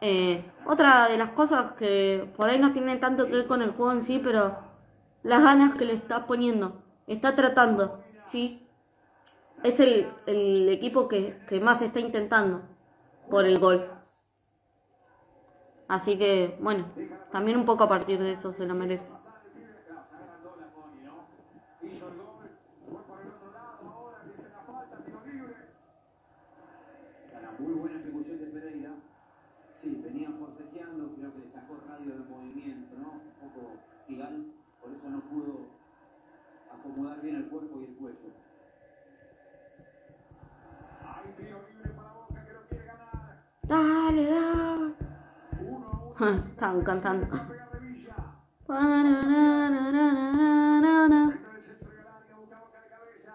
eh, otra de las cosas que por ahí no tiene tanto que ver con el juego en sí, pero las ganas que le está poniendo, está tratando, ¿sí? Es el, el equipo que, que más está intentando por el gol. Así que, bueno, también un poco a partir de eso se lo merece. Pasar el pibe. No, se agrandó la Moni, ¿no? Hizo el gol. Fue por el otro lado. Ahora le hace la falta. Tiro libre. Una muy buena ejecución de Pereira. Sí, venían forcejeando, creo que le sacó radio del movimiento, ¿no? Un poco gigal, por eso no pudo acomodar bien el cuerpo y el cuello. Hay tiro libre para Boca que lo quiere ganar. Dale, dale. 1 a 1. Ah, Estaban cantando. Va a pegar de Villa. Pararararararara. Entra en el centro del área. Busca Boca de cabeza.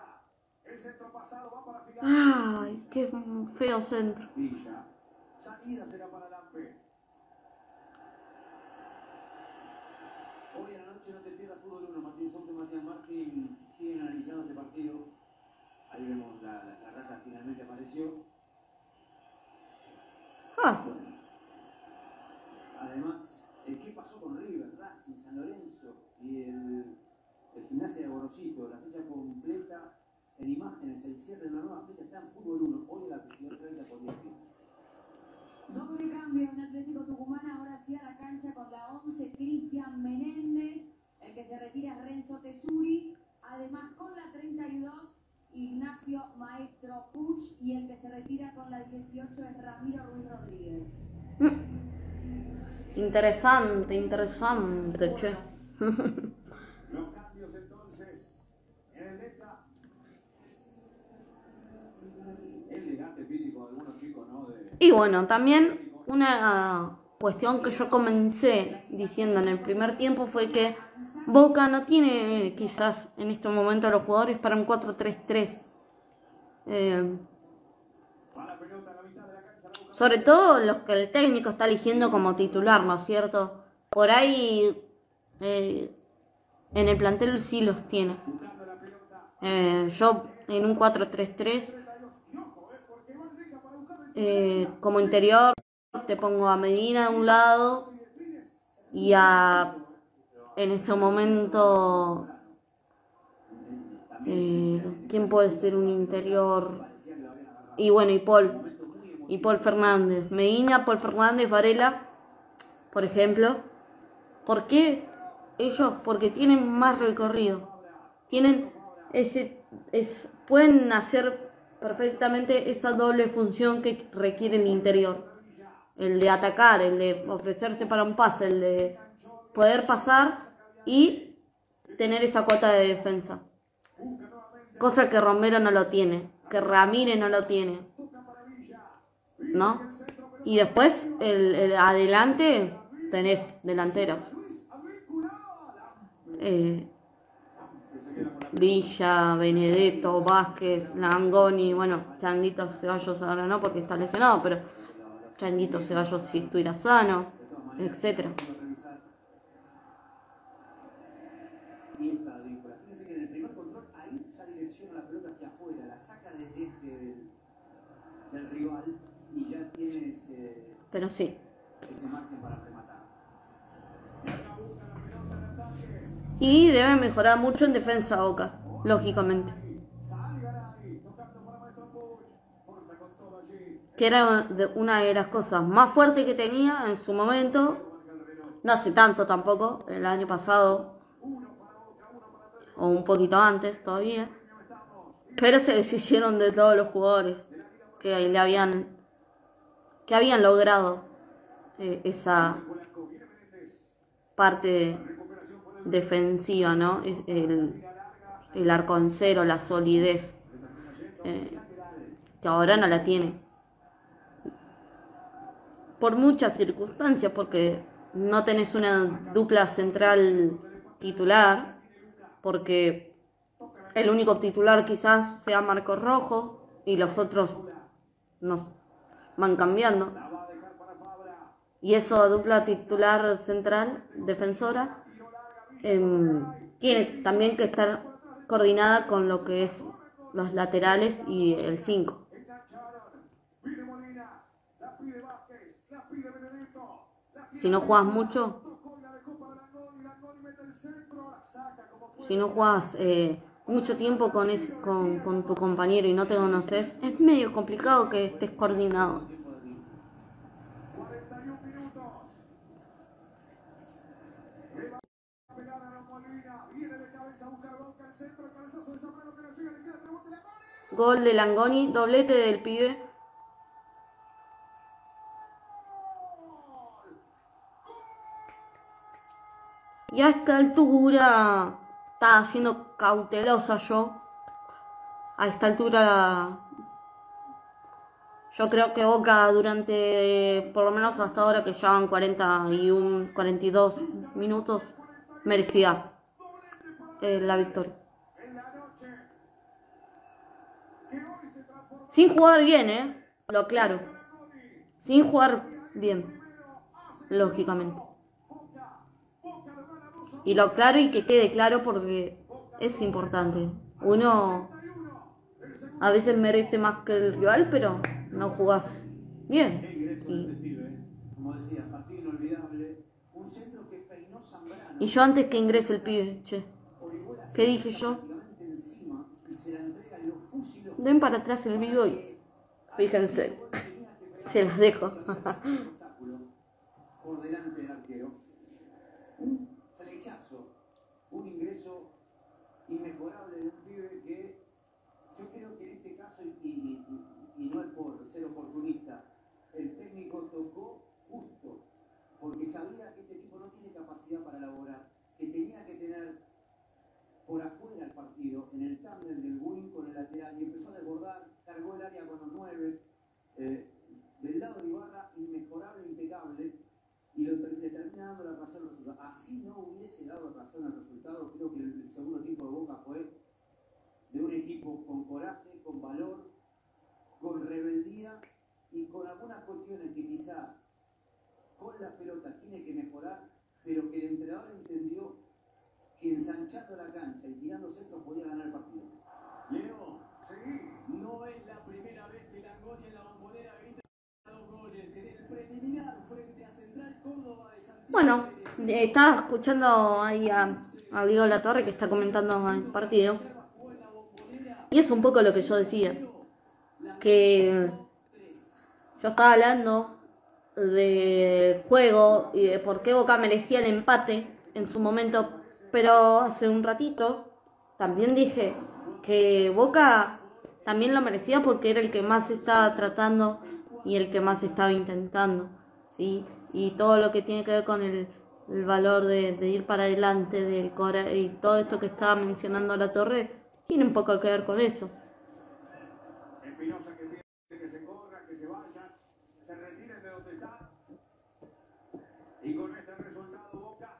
El centro pasado va para Figaro. Ay, qué feo centro. Villa. Salida será para Lampe. Hoy a la noche no te pierdas Fútbol 1, Martín Souto Matías Martín siguen analizando este partido. Ahí vemos la, la, la raya finalmente apareció. Ah, Bueno. Además, eh, ¿qué pasó con River, Racing, San Lorenzo y el, el gimnasio de Gorosito? La fecha completa en imágenes, el cierre de una nueva fecha está en Fútbol 1, hoy a las 22.30 por ESPN. Doble cambio en Atlético Tucumán, ahora sí a la cancha con la 11 Cristian Menéndez, el que se retira es Renzo Tesuri, además con la 32 Ignacio Maestro Puch y el que se retira con la 18 es Ramiro Ruiz Rodríguez. interesante, interesante, che. (laughs) Los cambios entonces en el Neta. El desgaste físico de algunos chicos, ¿no? De, Y bueno, también una cuestión que yo comencé diciendo en el primer tiempo fue que Boca no tiene quizás en este momento los jugadores para un 4-3-3. Eh, sobre todo los que el técnico está eligiendo como titular, ¿no es cierto? Por ahí eh, en el plantel sí los tiene. Eh, yo en un 4-3-3 32. Y ojo, ¿eh? Porque va Rica para buscar el eh, como interior te pongo a Medina de un lado y a en este momento eh, quién puede ser un interior y bueno y Paul y Paul Fernández. Medina Paul Fernández Varela por ejemplo. ¿por qué ellos? porque tienen más recorrido. Tienen ese es, pueden hacer perfectamente esa doble función que requiere el interior el de atacar, el de ofrecerse para un pase, el de poder pasar y tener esa cuota de defensa. Cosa que Romero no lo tiene, que Ramírez no lo tiene. ¿No? Y después, el, el adelante, tenés delantero. Eh, Villa, Benedetto, Vázquez, Langoni, bueno, Changuito Ceballos ahora no porque está lesionado, pero Changuito Ceballos si estuviera sano, etcétera. Y esta advíncula. Fíjense que y debe mejorar mucho en defensa Boca, lógicamente. Que era de- una de las cosas más fuertes que tenía en su momento, no hace tanto tampoco, el año pasado, o un poquito antes todavía, pero se deshicieron de todos los jugadores que le habían, que habían logrado eh, esa parte defensiva, ¿no? El, el arco en cero, la solidez, eh, que ahora no la tiene. Por muchas circunstancias, porque no tenés una dupla central titular, porque el único titular quizás sea Marco Rojo y los otros nos van cambiando. Y eso, dupla titular central, defensora, em, tiene también que estar coordinada con lo que es los laterales y el 5. Si no juegas mucho, si no juegas eh, mucho tiempo con, es- con, con tu compañero y no te conoces, es medio complicado que estés coordinado. Tiempo de tiempo. 41 minutos. Le va a pegar a la Molina. Viene de cabeza a buscar Boca el centro. El cabezazo de Zambrano que no llega. Le queda el rebote. La Goni. Gol de Langoni, doblete del pibe. Y a esta altura estaba siendo cautelosa yo. A esta altura yo creo que Boca durante, por lo menos hasta ahora que ya van 41, 42 minutos, merecía eh, la victoria. En la noche. Que hoy se transformó Sin jugar bien, ¿eh? Lo Goni. Sin jugar bien, lógicamente. Boca. Boca lo gana 2 a Y lo aclaro y que quede claro porque es importante. Uno 1. El segundo. a veces merece más que el rival, pero no jugás bien. Y, este ¿eh? y yo antes que ingrese el pibe, che. ¿Qué dije yo? Den para atrás el vivo y fíjense. (laughs) Se los dejo. por delante del arquero. Un flechazo, un ingreso inmejorable de un pibe que yo creo que en este caso, y, y- y- y no es por ser oportunista, el técnico tocó justo, porque sabía que este tipo no tiene capacidad para elaborar, que tenía que tener por afuera el partido, en el tándem del wing con el lateral, y empezó a desbordar, cargó el área con los nueves, eh, del lado de Ibarra, inmejorable, impecable, y lo le termina dando la razón al resultado. Así no hubiese dado razón al resultado, creo que el, el segundo tiempo de Boca fue de un equipo con coraje, con valor, con rebeldía y con algunas cuestiones que quizá con la pelota tiene que mejorar, pero que el entrenador entendió que ensanchando la cancha y tirando centros podía ganar el partido. Leo, Sí. no es la primera vez que Langoni en la bombonera grita dos goles en el preliminar frente a Central Córdoba de Santiago. Bueno, eh, estaba escuchando ahí a, a Diego La Torre que está comentando el partido. Y es un poco lo que yo decía. Que yo estaba hablando del juego y de por qué Boca merecía el empate en su momento, pero hace un ratito también dije que Boca también lo merecía porque era el que más estaba tratando y el que más estaba intentando, ¿sí? Y todo lo que tiene que ver con el, el valor de, ir para adelante de cobrar- y todo esto que estaba mencionando la torre tiene un poco que ver con eso. Espinosa que pide que se corra, que se vayan, se retiren de donde están. Y con este resultado Boca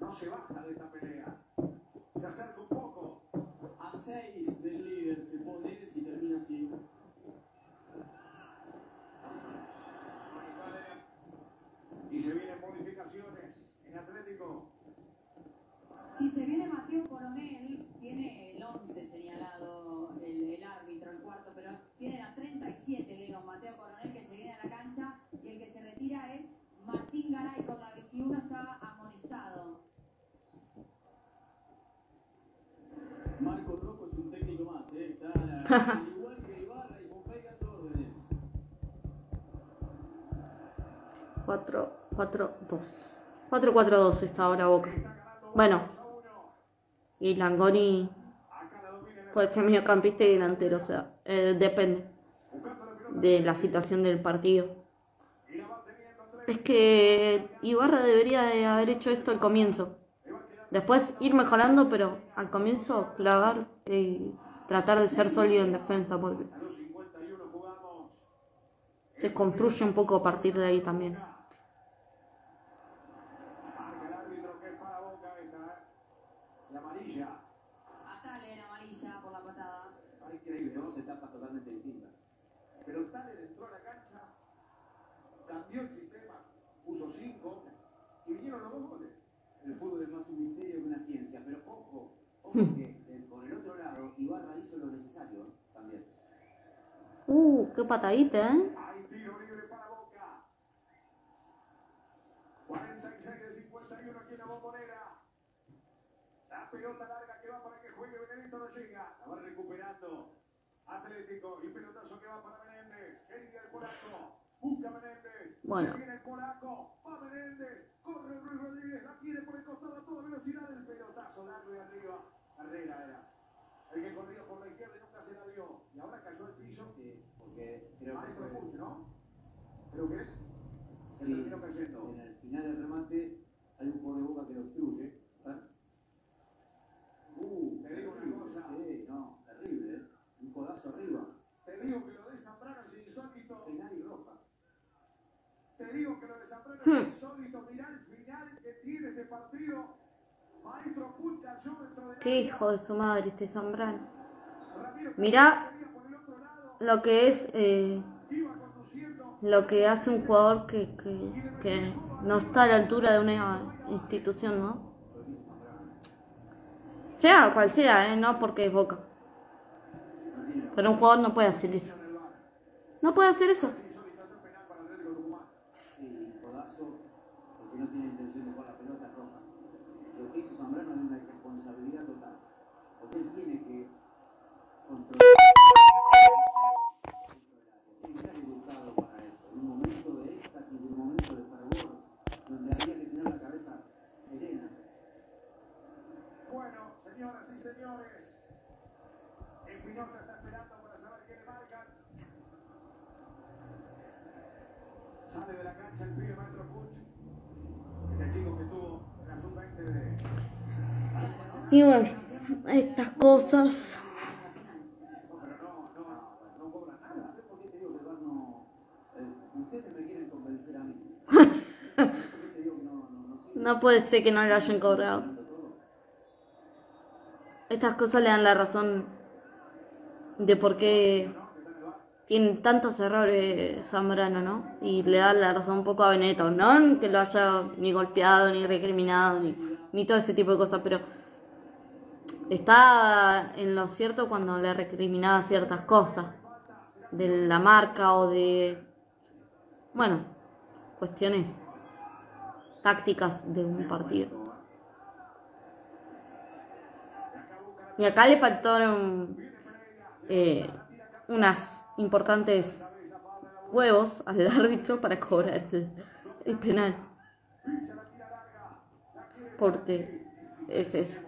no se baja de esta pelea. Se acerca un poco. A 6 del líder se pone si termina así. Y se vienen modificaciones en Atlético. Si se viene Mateo Coronel, tiene el 11 señalado el, árbitro, el cuarto, pero tiene la 37, Leo, Mateo Coronel, que se viene a la cancha, y el que se retira es Martín Garay con la 21, está amonestado. Marco Rocco es un técnico más, ¿eh? Está al igual que Ibarra y Pompey dando órdenes. 4, 4, 2. 4, 4, 2 está ahora Boca. Bueno, y Langoni puede ser mediocampista y delantero, o sea, eh, depende de la situación del partido. Es que Ibarra debería de haber hecho esto al comienzo. Después ir mejorando, pero al comienzo clavar y tratar de ser sólido en defensa, porque A los 51 jugamos. se construye un poco a partir de ahí también. Marca el árbitro que es para Boca. Esta. La amarilla. Hasta en amarilla por la patada. Ahora increíble, dos etapas totalmente distintas. Pero entró a la cancha, cambió el sistema, puso 5 y vinieron los dos goles. El fútbol es más un misterio que una ciencia, pero ojo, ojo (laughs) que eh, por el otro lado, Ibarra hizo lo necesario también. Uh, qué patadita, ¿eh? Hay tiro libre para Boca. 46 de 51 aquí en la bombonera. La pelota larga que va para que juegue Benedito no llega. La va recuperando. Atlético. Y pelotazo que va para Menéndez. Quería el polaco. Busca Menéndez. Bueno. Se viene el polaco. Va Menéndez. Corre Luis Rodríguez. La quiere por el costado a toda velocidad. El pelotazo largo de arriba. Carrera era. El que corría por la izquierda y nunca se la vio. Y ahora cayó al piso. Sí, porque creo que Maestro fue, Puch, ¿no? Creo que es. Se sí, terminó cayendo. en el final del remate hay un jugador de boca que lo obstruye. ¿ah? Uh, Te digo una cosa. Sí, no, terrible, ¿eh? Un codazo arriba. Te digo que lo de Zambrano es insólito. Penal y roja. Te digo que lo de Zambrano Hmm. es insólito. Mirá el final que tiene este partido. Qué hijo de su madre este Zambrano. Mirá lo que es eh, lo que hace un jugador que, que, que no está a la altura de una institución, ¿no? Sea cual sea, ¿eh? No porque es Boca. Pero un jugador no puede hacer eso. No puede hacer eso. Es insólito. Este penal para Atlético Tucumán. Sí, codazo, porque no tiene intención de jugar la pelota roja. Hizo Zambrano es una irresponsabilidad total. Porque él tiene que controlar. Tiene que estar educado para eso. En un momento de éxtasis, en un momento de fervor, donde había que tener la cabeza serena. Bueno, señoras y señores. Espinosa está esperando para saber qué le marcan. Sale de la cancha el pibe Maestro Puch. Este chico que tuvo la sub-20 de. Y bueno, estas cosas. No, pero no, no, no cobra nada. ¿Usted por qué te digo que el VAR no... eh, ustedes me quieren convencer a mí. ¿Por qué te digo que no, no, no sirve? No puede ser que no le hayan cobrado. Estas cosas le dan la razón de por qué tienen tantos errores Zambrano, ¿no? Y le da la razón un poco a Benetton, no que lo haya ni golpeado, ni recriminado, ni, ni todo ese tipo de cosas, pero está en lo cierto cuando le recriminaba ciertas cosas de la marca o de, bueno, cuestiones tácticas de un partido. Y acá le faltaron eh, unas importantes huevos al (laughs) árbitro para cobrar el penal. Porque es eso.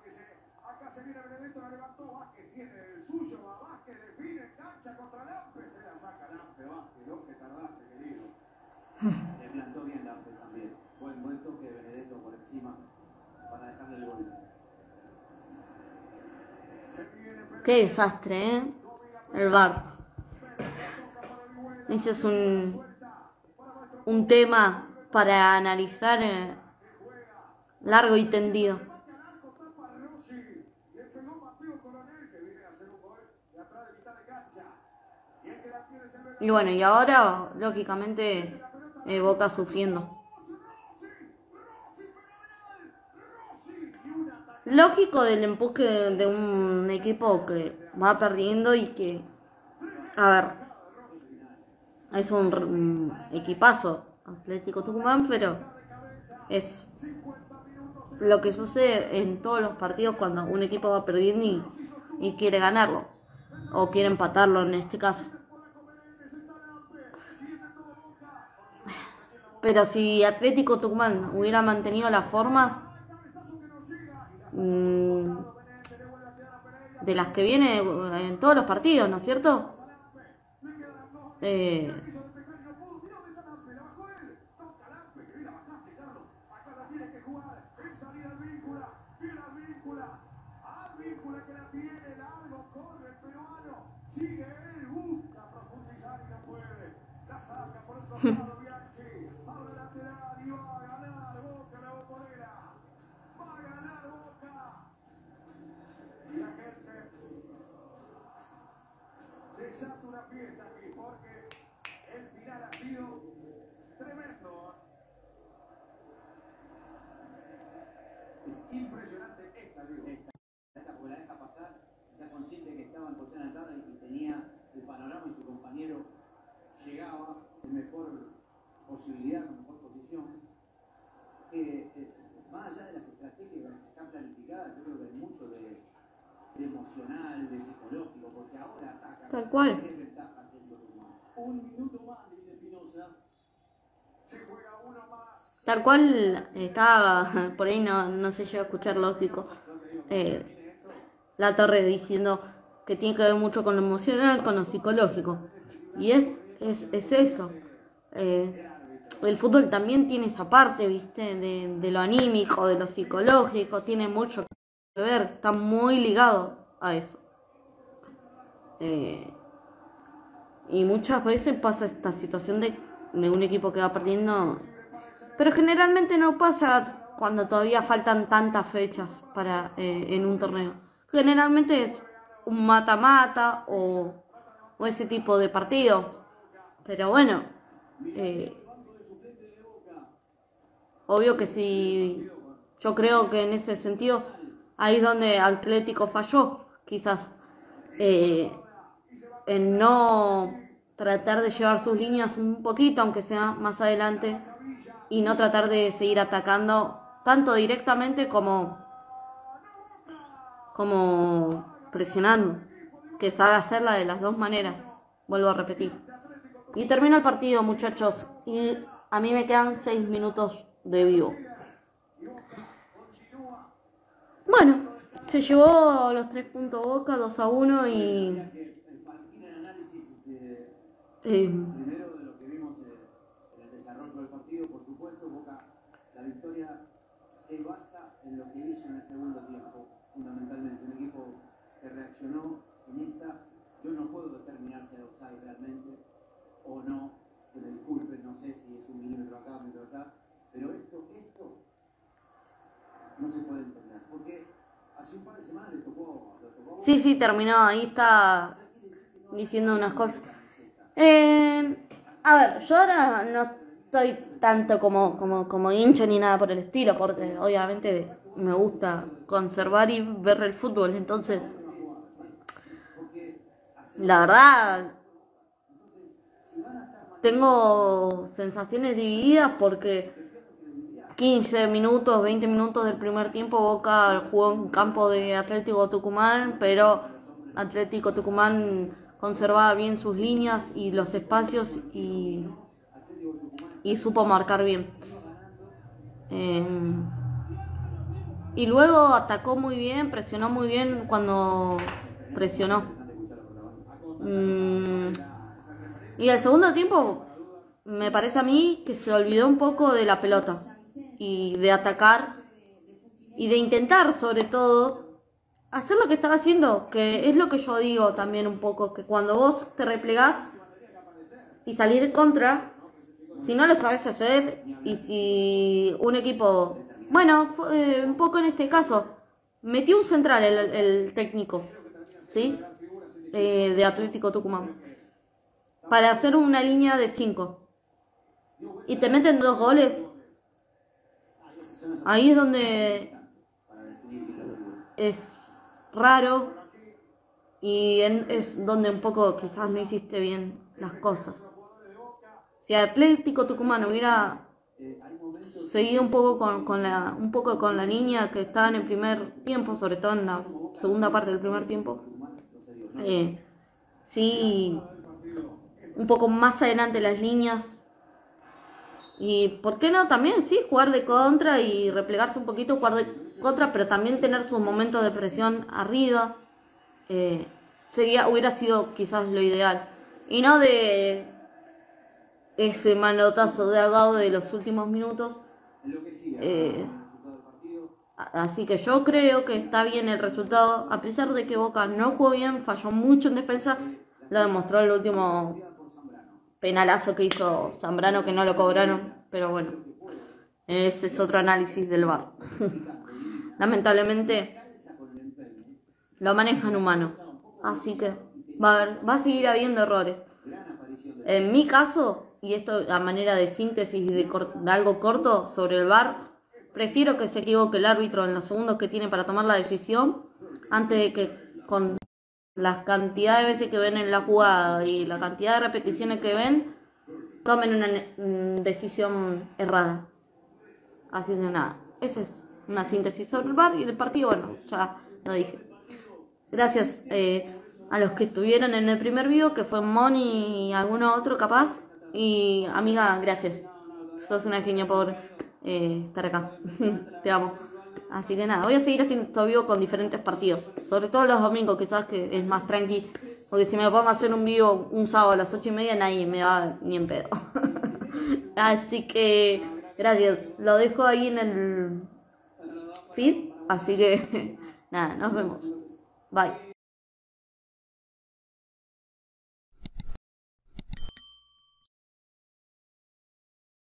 se viene Benedetto, la levantó Vázquez. Tiene el suyo. Va Vázquez, define, engancha contra Lampe. Se la saca Lampe, Vázquez. Lo que tardaste, querido. Le plantó bien Lampe también. Buen, buen toque de Benedetto por encima para dejarle el gol. Qué desastre, ¿eh? El bar. Ese es un, un tema para analizar eh, largo y tendido. Remate al arco, tapa Rossi. Le pegó Mateo Coronel, que viene a hacer un gol de atrás de mitad de cancha. Y el que la tiene es el Benedetto. Y bueno, y ahora, lógicamente, eh, Boca sufriendo. Lógico del empuje de un equipo que va perdiendo y que, a ver, es un, un equipazo Atlético Tucumán, pero es lo que sucede en todos los partidos cuando un equipo va perdiendo y, y quiere ganarlo, o quiere empatarlo en este caso. Pero si Atlético Tucumán hubiera mantenido las formas mm, de las que viene en todos los partidos, ¿no es cierto? Eh, tenía el panorama y su compañero llegaba en mejor posibilidad, con mejor posición. Eh, eh, más allá de las estrategias que están planificadas, yo creo que hay mucho de, de emocional, de psicológico, porque ahora ataca. Tal cual. ¿Qué ventaja? Un minuto más, dice Espinosa. Se juega uno más. tal cual está, por ahí no, no se llega a escuchar lógico. Eh, la Torre diciendo que tiene que ver mucho con lo emocional, con lo psicológico. Y es, es, es eso. Eh, el fútbol también tiene esa parte, ¿viste? De, lo anímico, de lo psicológico, tiene mucho que ver, está muy ligado a eso. Eh, y muchas veces pasa esta situación de, de un equipo que va perdiendo, pero generalmente no pasa cuando todavía faltan tantas fechas para eh, en un torneo. Generalmente es un mata-mata o, ese tipo de partido. Pero bueno, eh, obvio que si yo creo que en ese sentido ahí es donde Atlético falló, quizás eh, en no tratar de llevar sus líneas un poquito, aunque sea más adelante, y no tratar de seguir atacando tanto directamente como como presionando, que sabe hacerla de las dos maneras, vuelvo a repetir. Y termina el partido, muchachos, y a mí me quedan seis minutos de vivo. Bueno, se llevó los tres puntos Boca, 2 a 1 y... Eh, la victoria se basa en lo que hizo en el segundo tiempo, fundamentalmente. Un equipo que reaccionó en esta, yo no puedo determinar si era offside realmente o no, que me disculpen, no sé si es un milímetro acá, un milímetro allá, pero esto, esto no se puede entender, porque hace un par de semanas le tocó, le tocó sí, sí, terminó, ahí está diciendo unas cosas. Eh, a ver, yo ahora no estoy tanto como, como, como hincha ni nada por el estilo, porque obviamente me gusta conservar y ver el fútbol, entonces, la verdad, tengo sensaciones divididas porque 15 minutos, 20 minutos del primer tiempo Boca jugó en campo de Atlético Tucumán, pero Atlético Tucumán conservaba bien sus líneas y los espacios y, y supo marcar bien. Eh, y luego atacó muy bien, presionó muy bien cuando presionó. Mm, y el segundo tiempo me parece a mí que se olvidó un poco de la pelota y de atacar y de intentar sobre todo hacer lo que estaba haciendo, que es lo que yo digo también un poco, que cuando vos te replegás y salís de contra, si no lo sabes hacer y si un equipo, bueno, fue, eh, un poco en este caso, metió un central el, el técnico, ¿sí? Eh, de Atlético Tucumán, para hacer una línea de 5 y te meten dos goles, ahí es donde es raro y en- es donde un poco quizás no hiciste bien las cosas. Si Atlético Tucumán hubiera seguido un poco con, con la un poco con la línea que estaba en el primer tiempo, sobre todo en la segunda parte del primer tiempo, eh, sí un poco más adelante las líneas. Y por qué no también sí jugar de contra y replegarse un poquito jugar de contra pero también tener sus momentos de presión arriba. Eh, sería hubiera sido quizás lo ideal. Y no de ese manotazo de agado de los últimos minutos. Eh, así que yo creo que está bien el resultado a pesar de que Boca no jugó bien falló mucho en defensa lo demostró el último penalazo que hizo Zambrano que no lo cobraron, pero bueno, ese es otro análisis del VAR. (laughs) Lamentablemente lo manejan humano, así que va a, va a seguir habiendo errores. En mi caso, y esto a manera de síntesis de, de algo corto sobre el VAR, prefiero que se equivoque el árbitro en los segundos que tiene para tomar la decisión antes de que con la cantidad de veces que ven en la jugada y la cantidad de repeticiones que ven, tomen una mm, decisión errada. Así que nada, esa es una síntesis sobre el bar y el partido, bueno, ya lo dije. Gracias eh, a los que estuvieron en el primer vivo, que fue Moni y alguno otro capaz. Y amiga, gracias. Sos una genia por eh, estar acá. (laughs) Te amo. Así que nada, voy a seguir haciendo vivo con diferentes partidos. Sobre todo los domingos, quizás que es más tranqui. Porque si me pongo a hacer un vivo un sábado a las ocho y media, nadie me va ni en pedo. (laughs) Así que, gracias. Lo dejo ahí en el feed. Así que, (laughs) nada, nos vemos. Bye.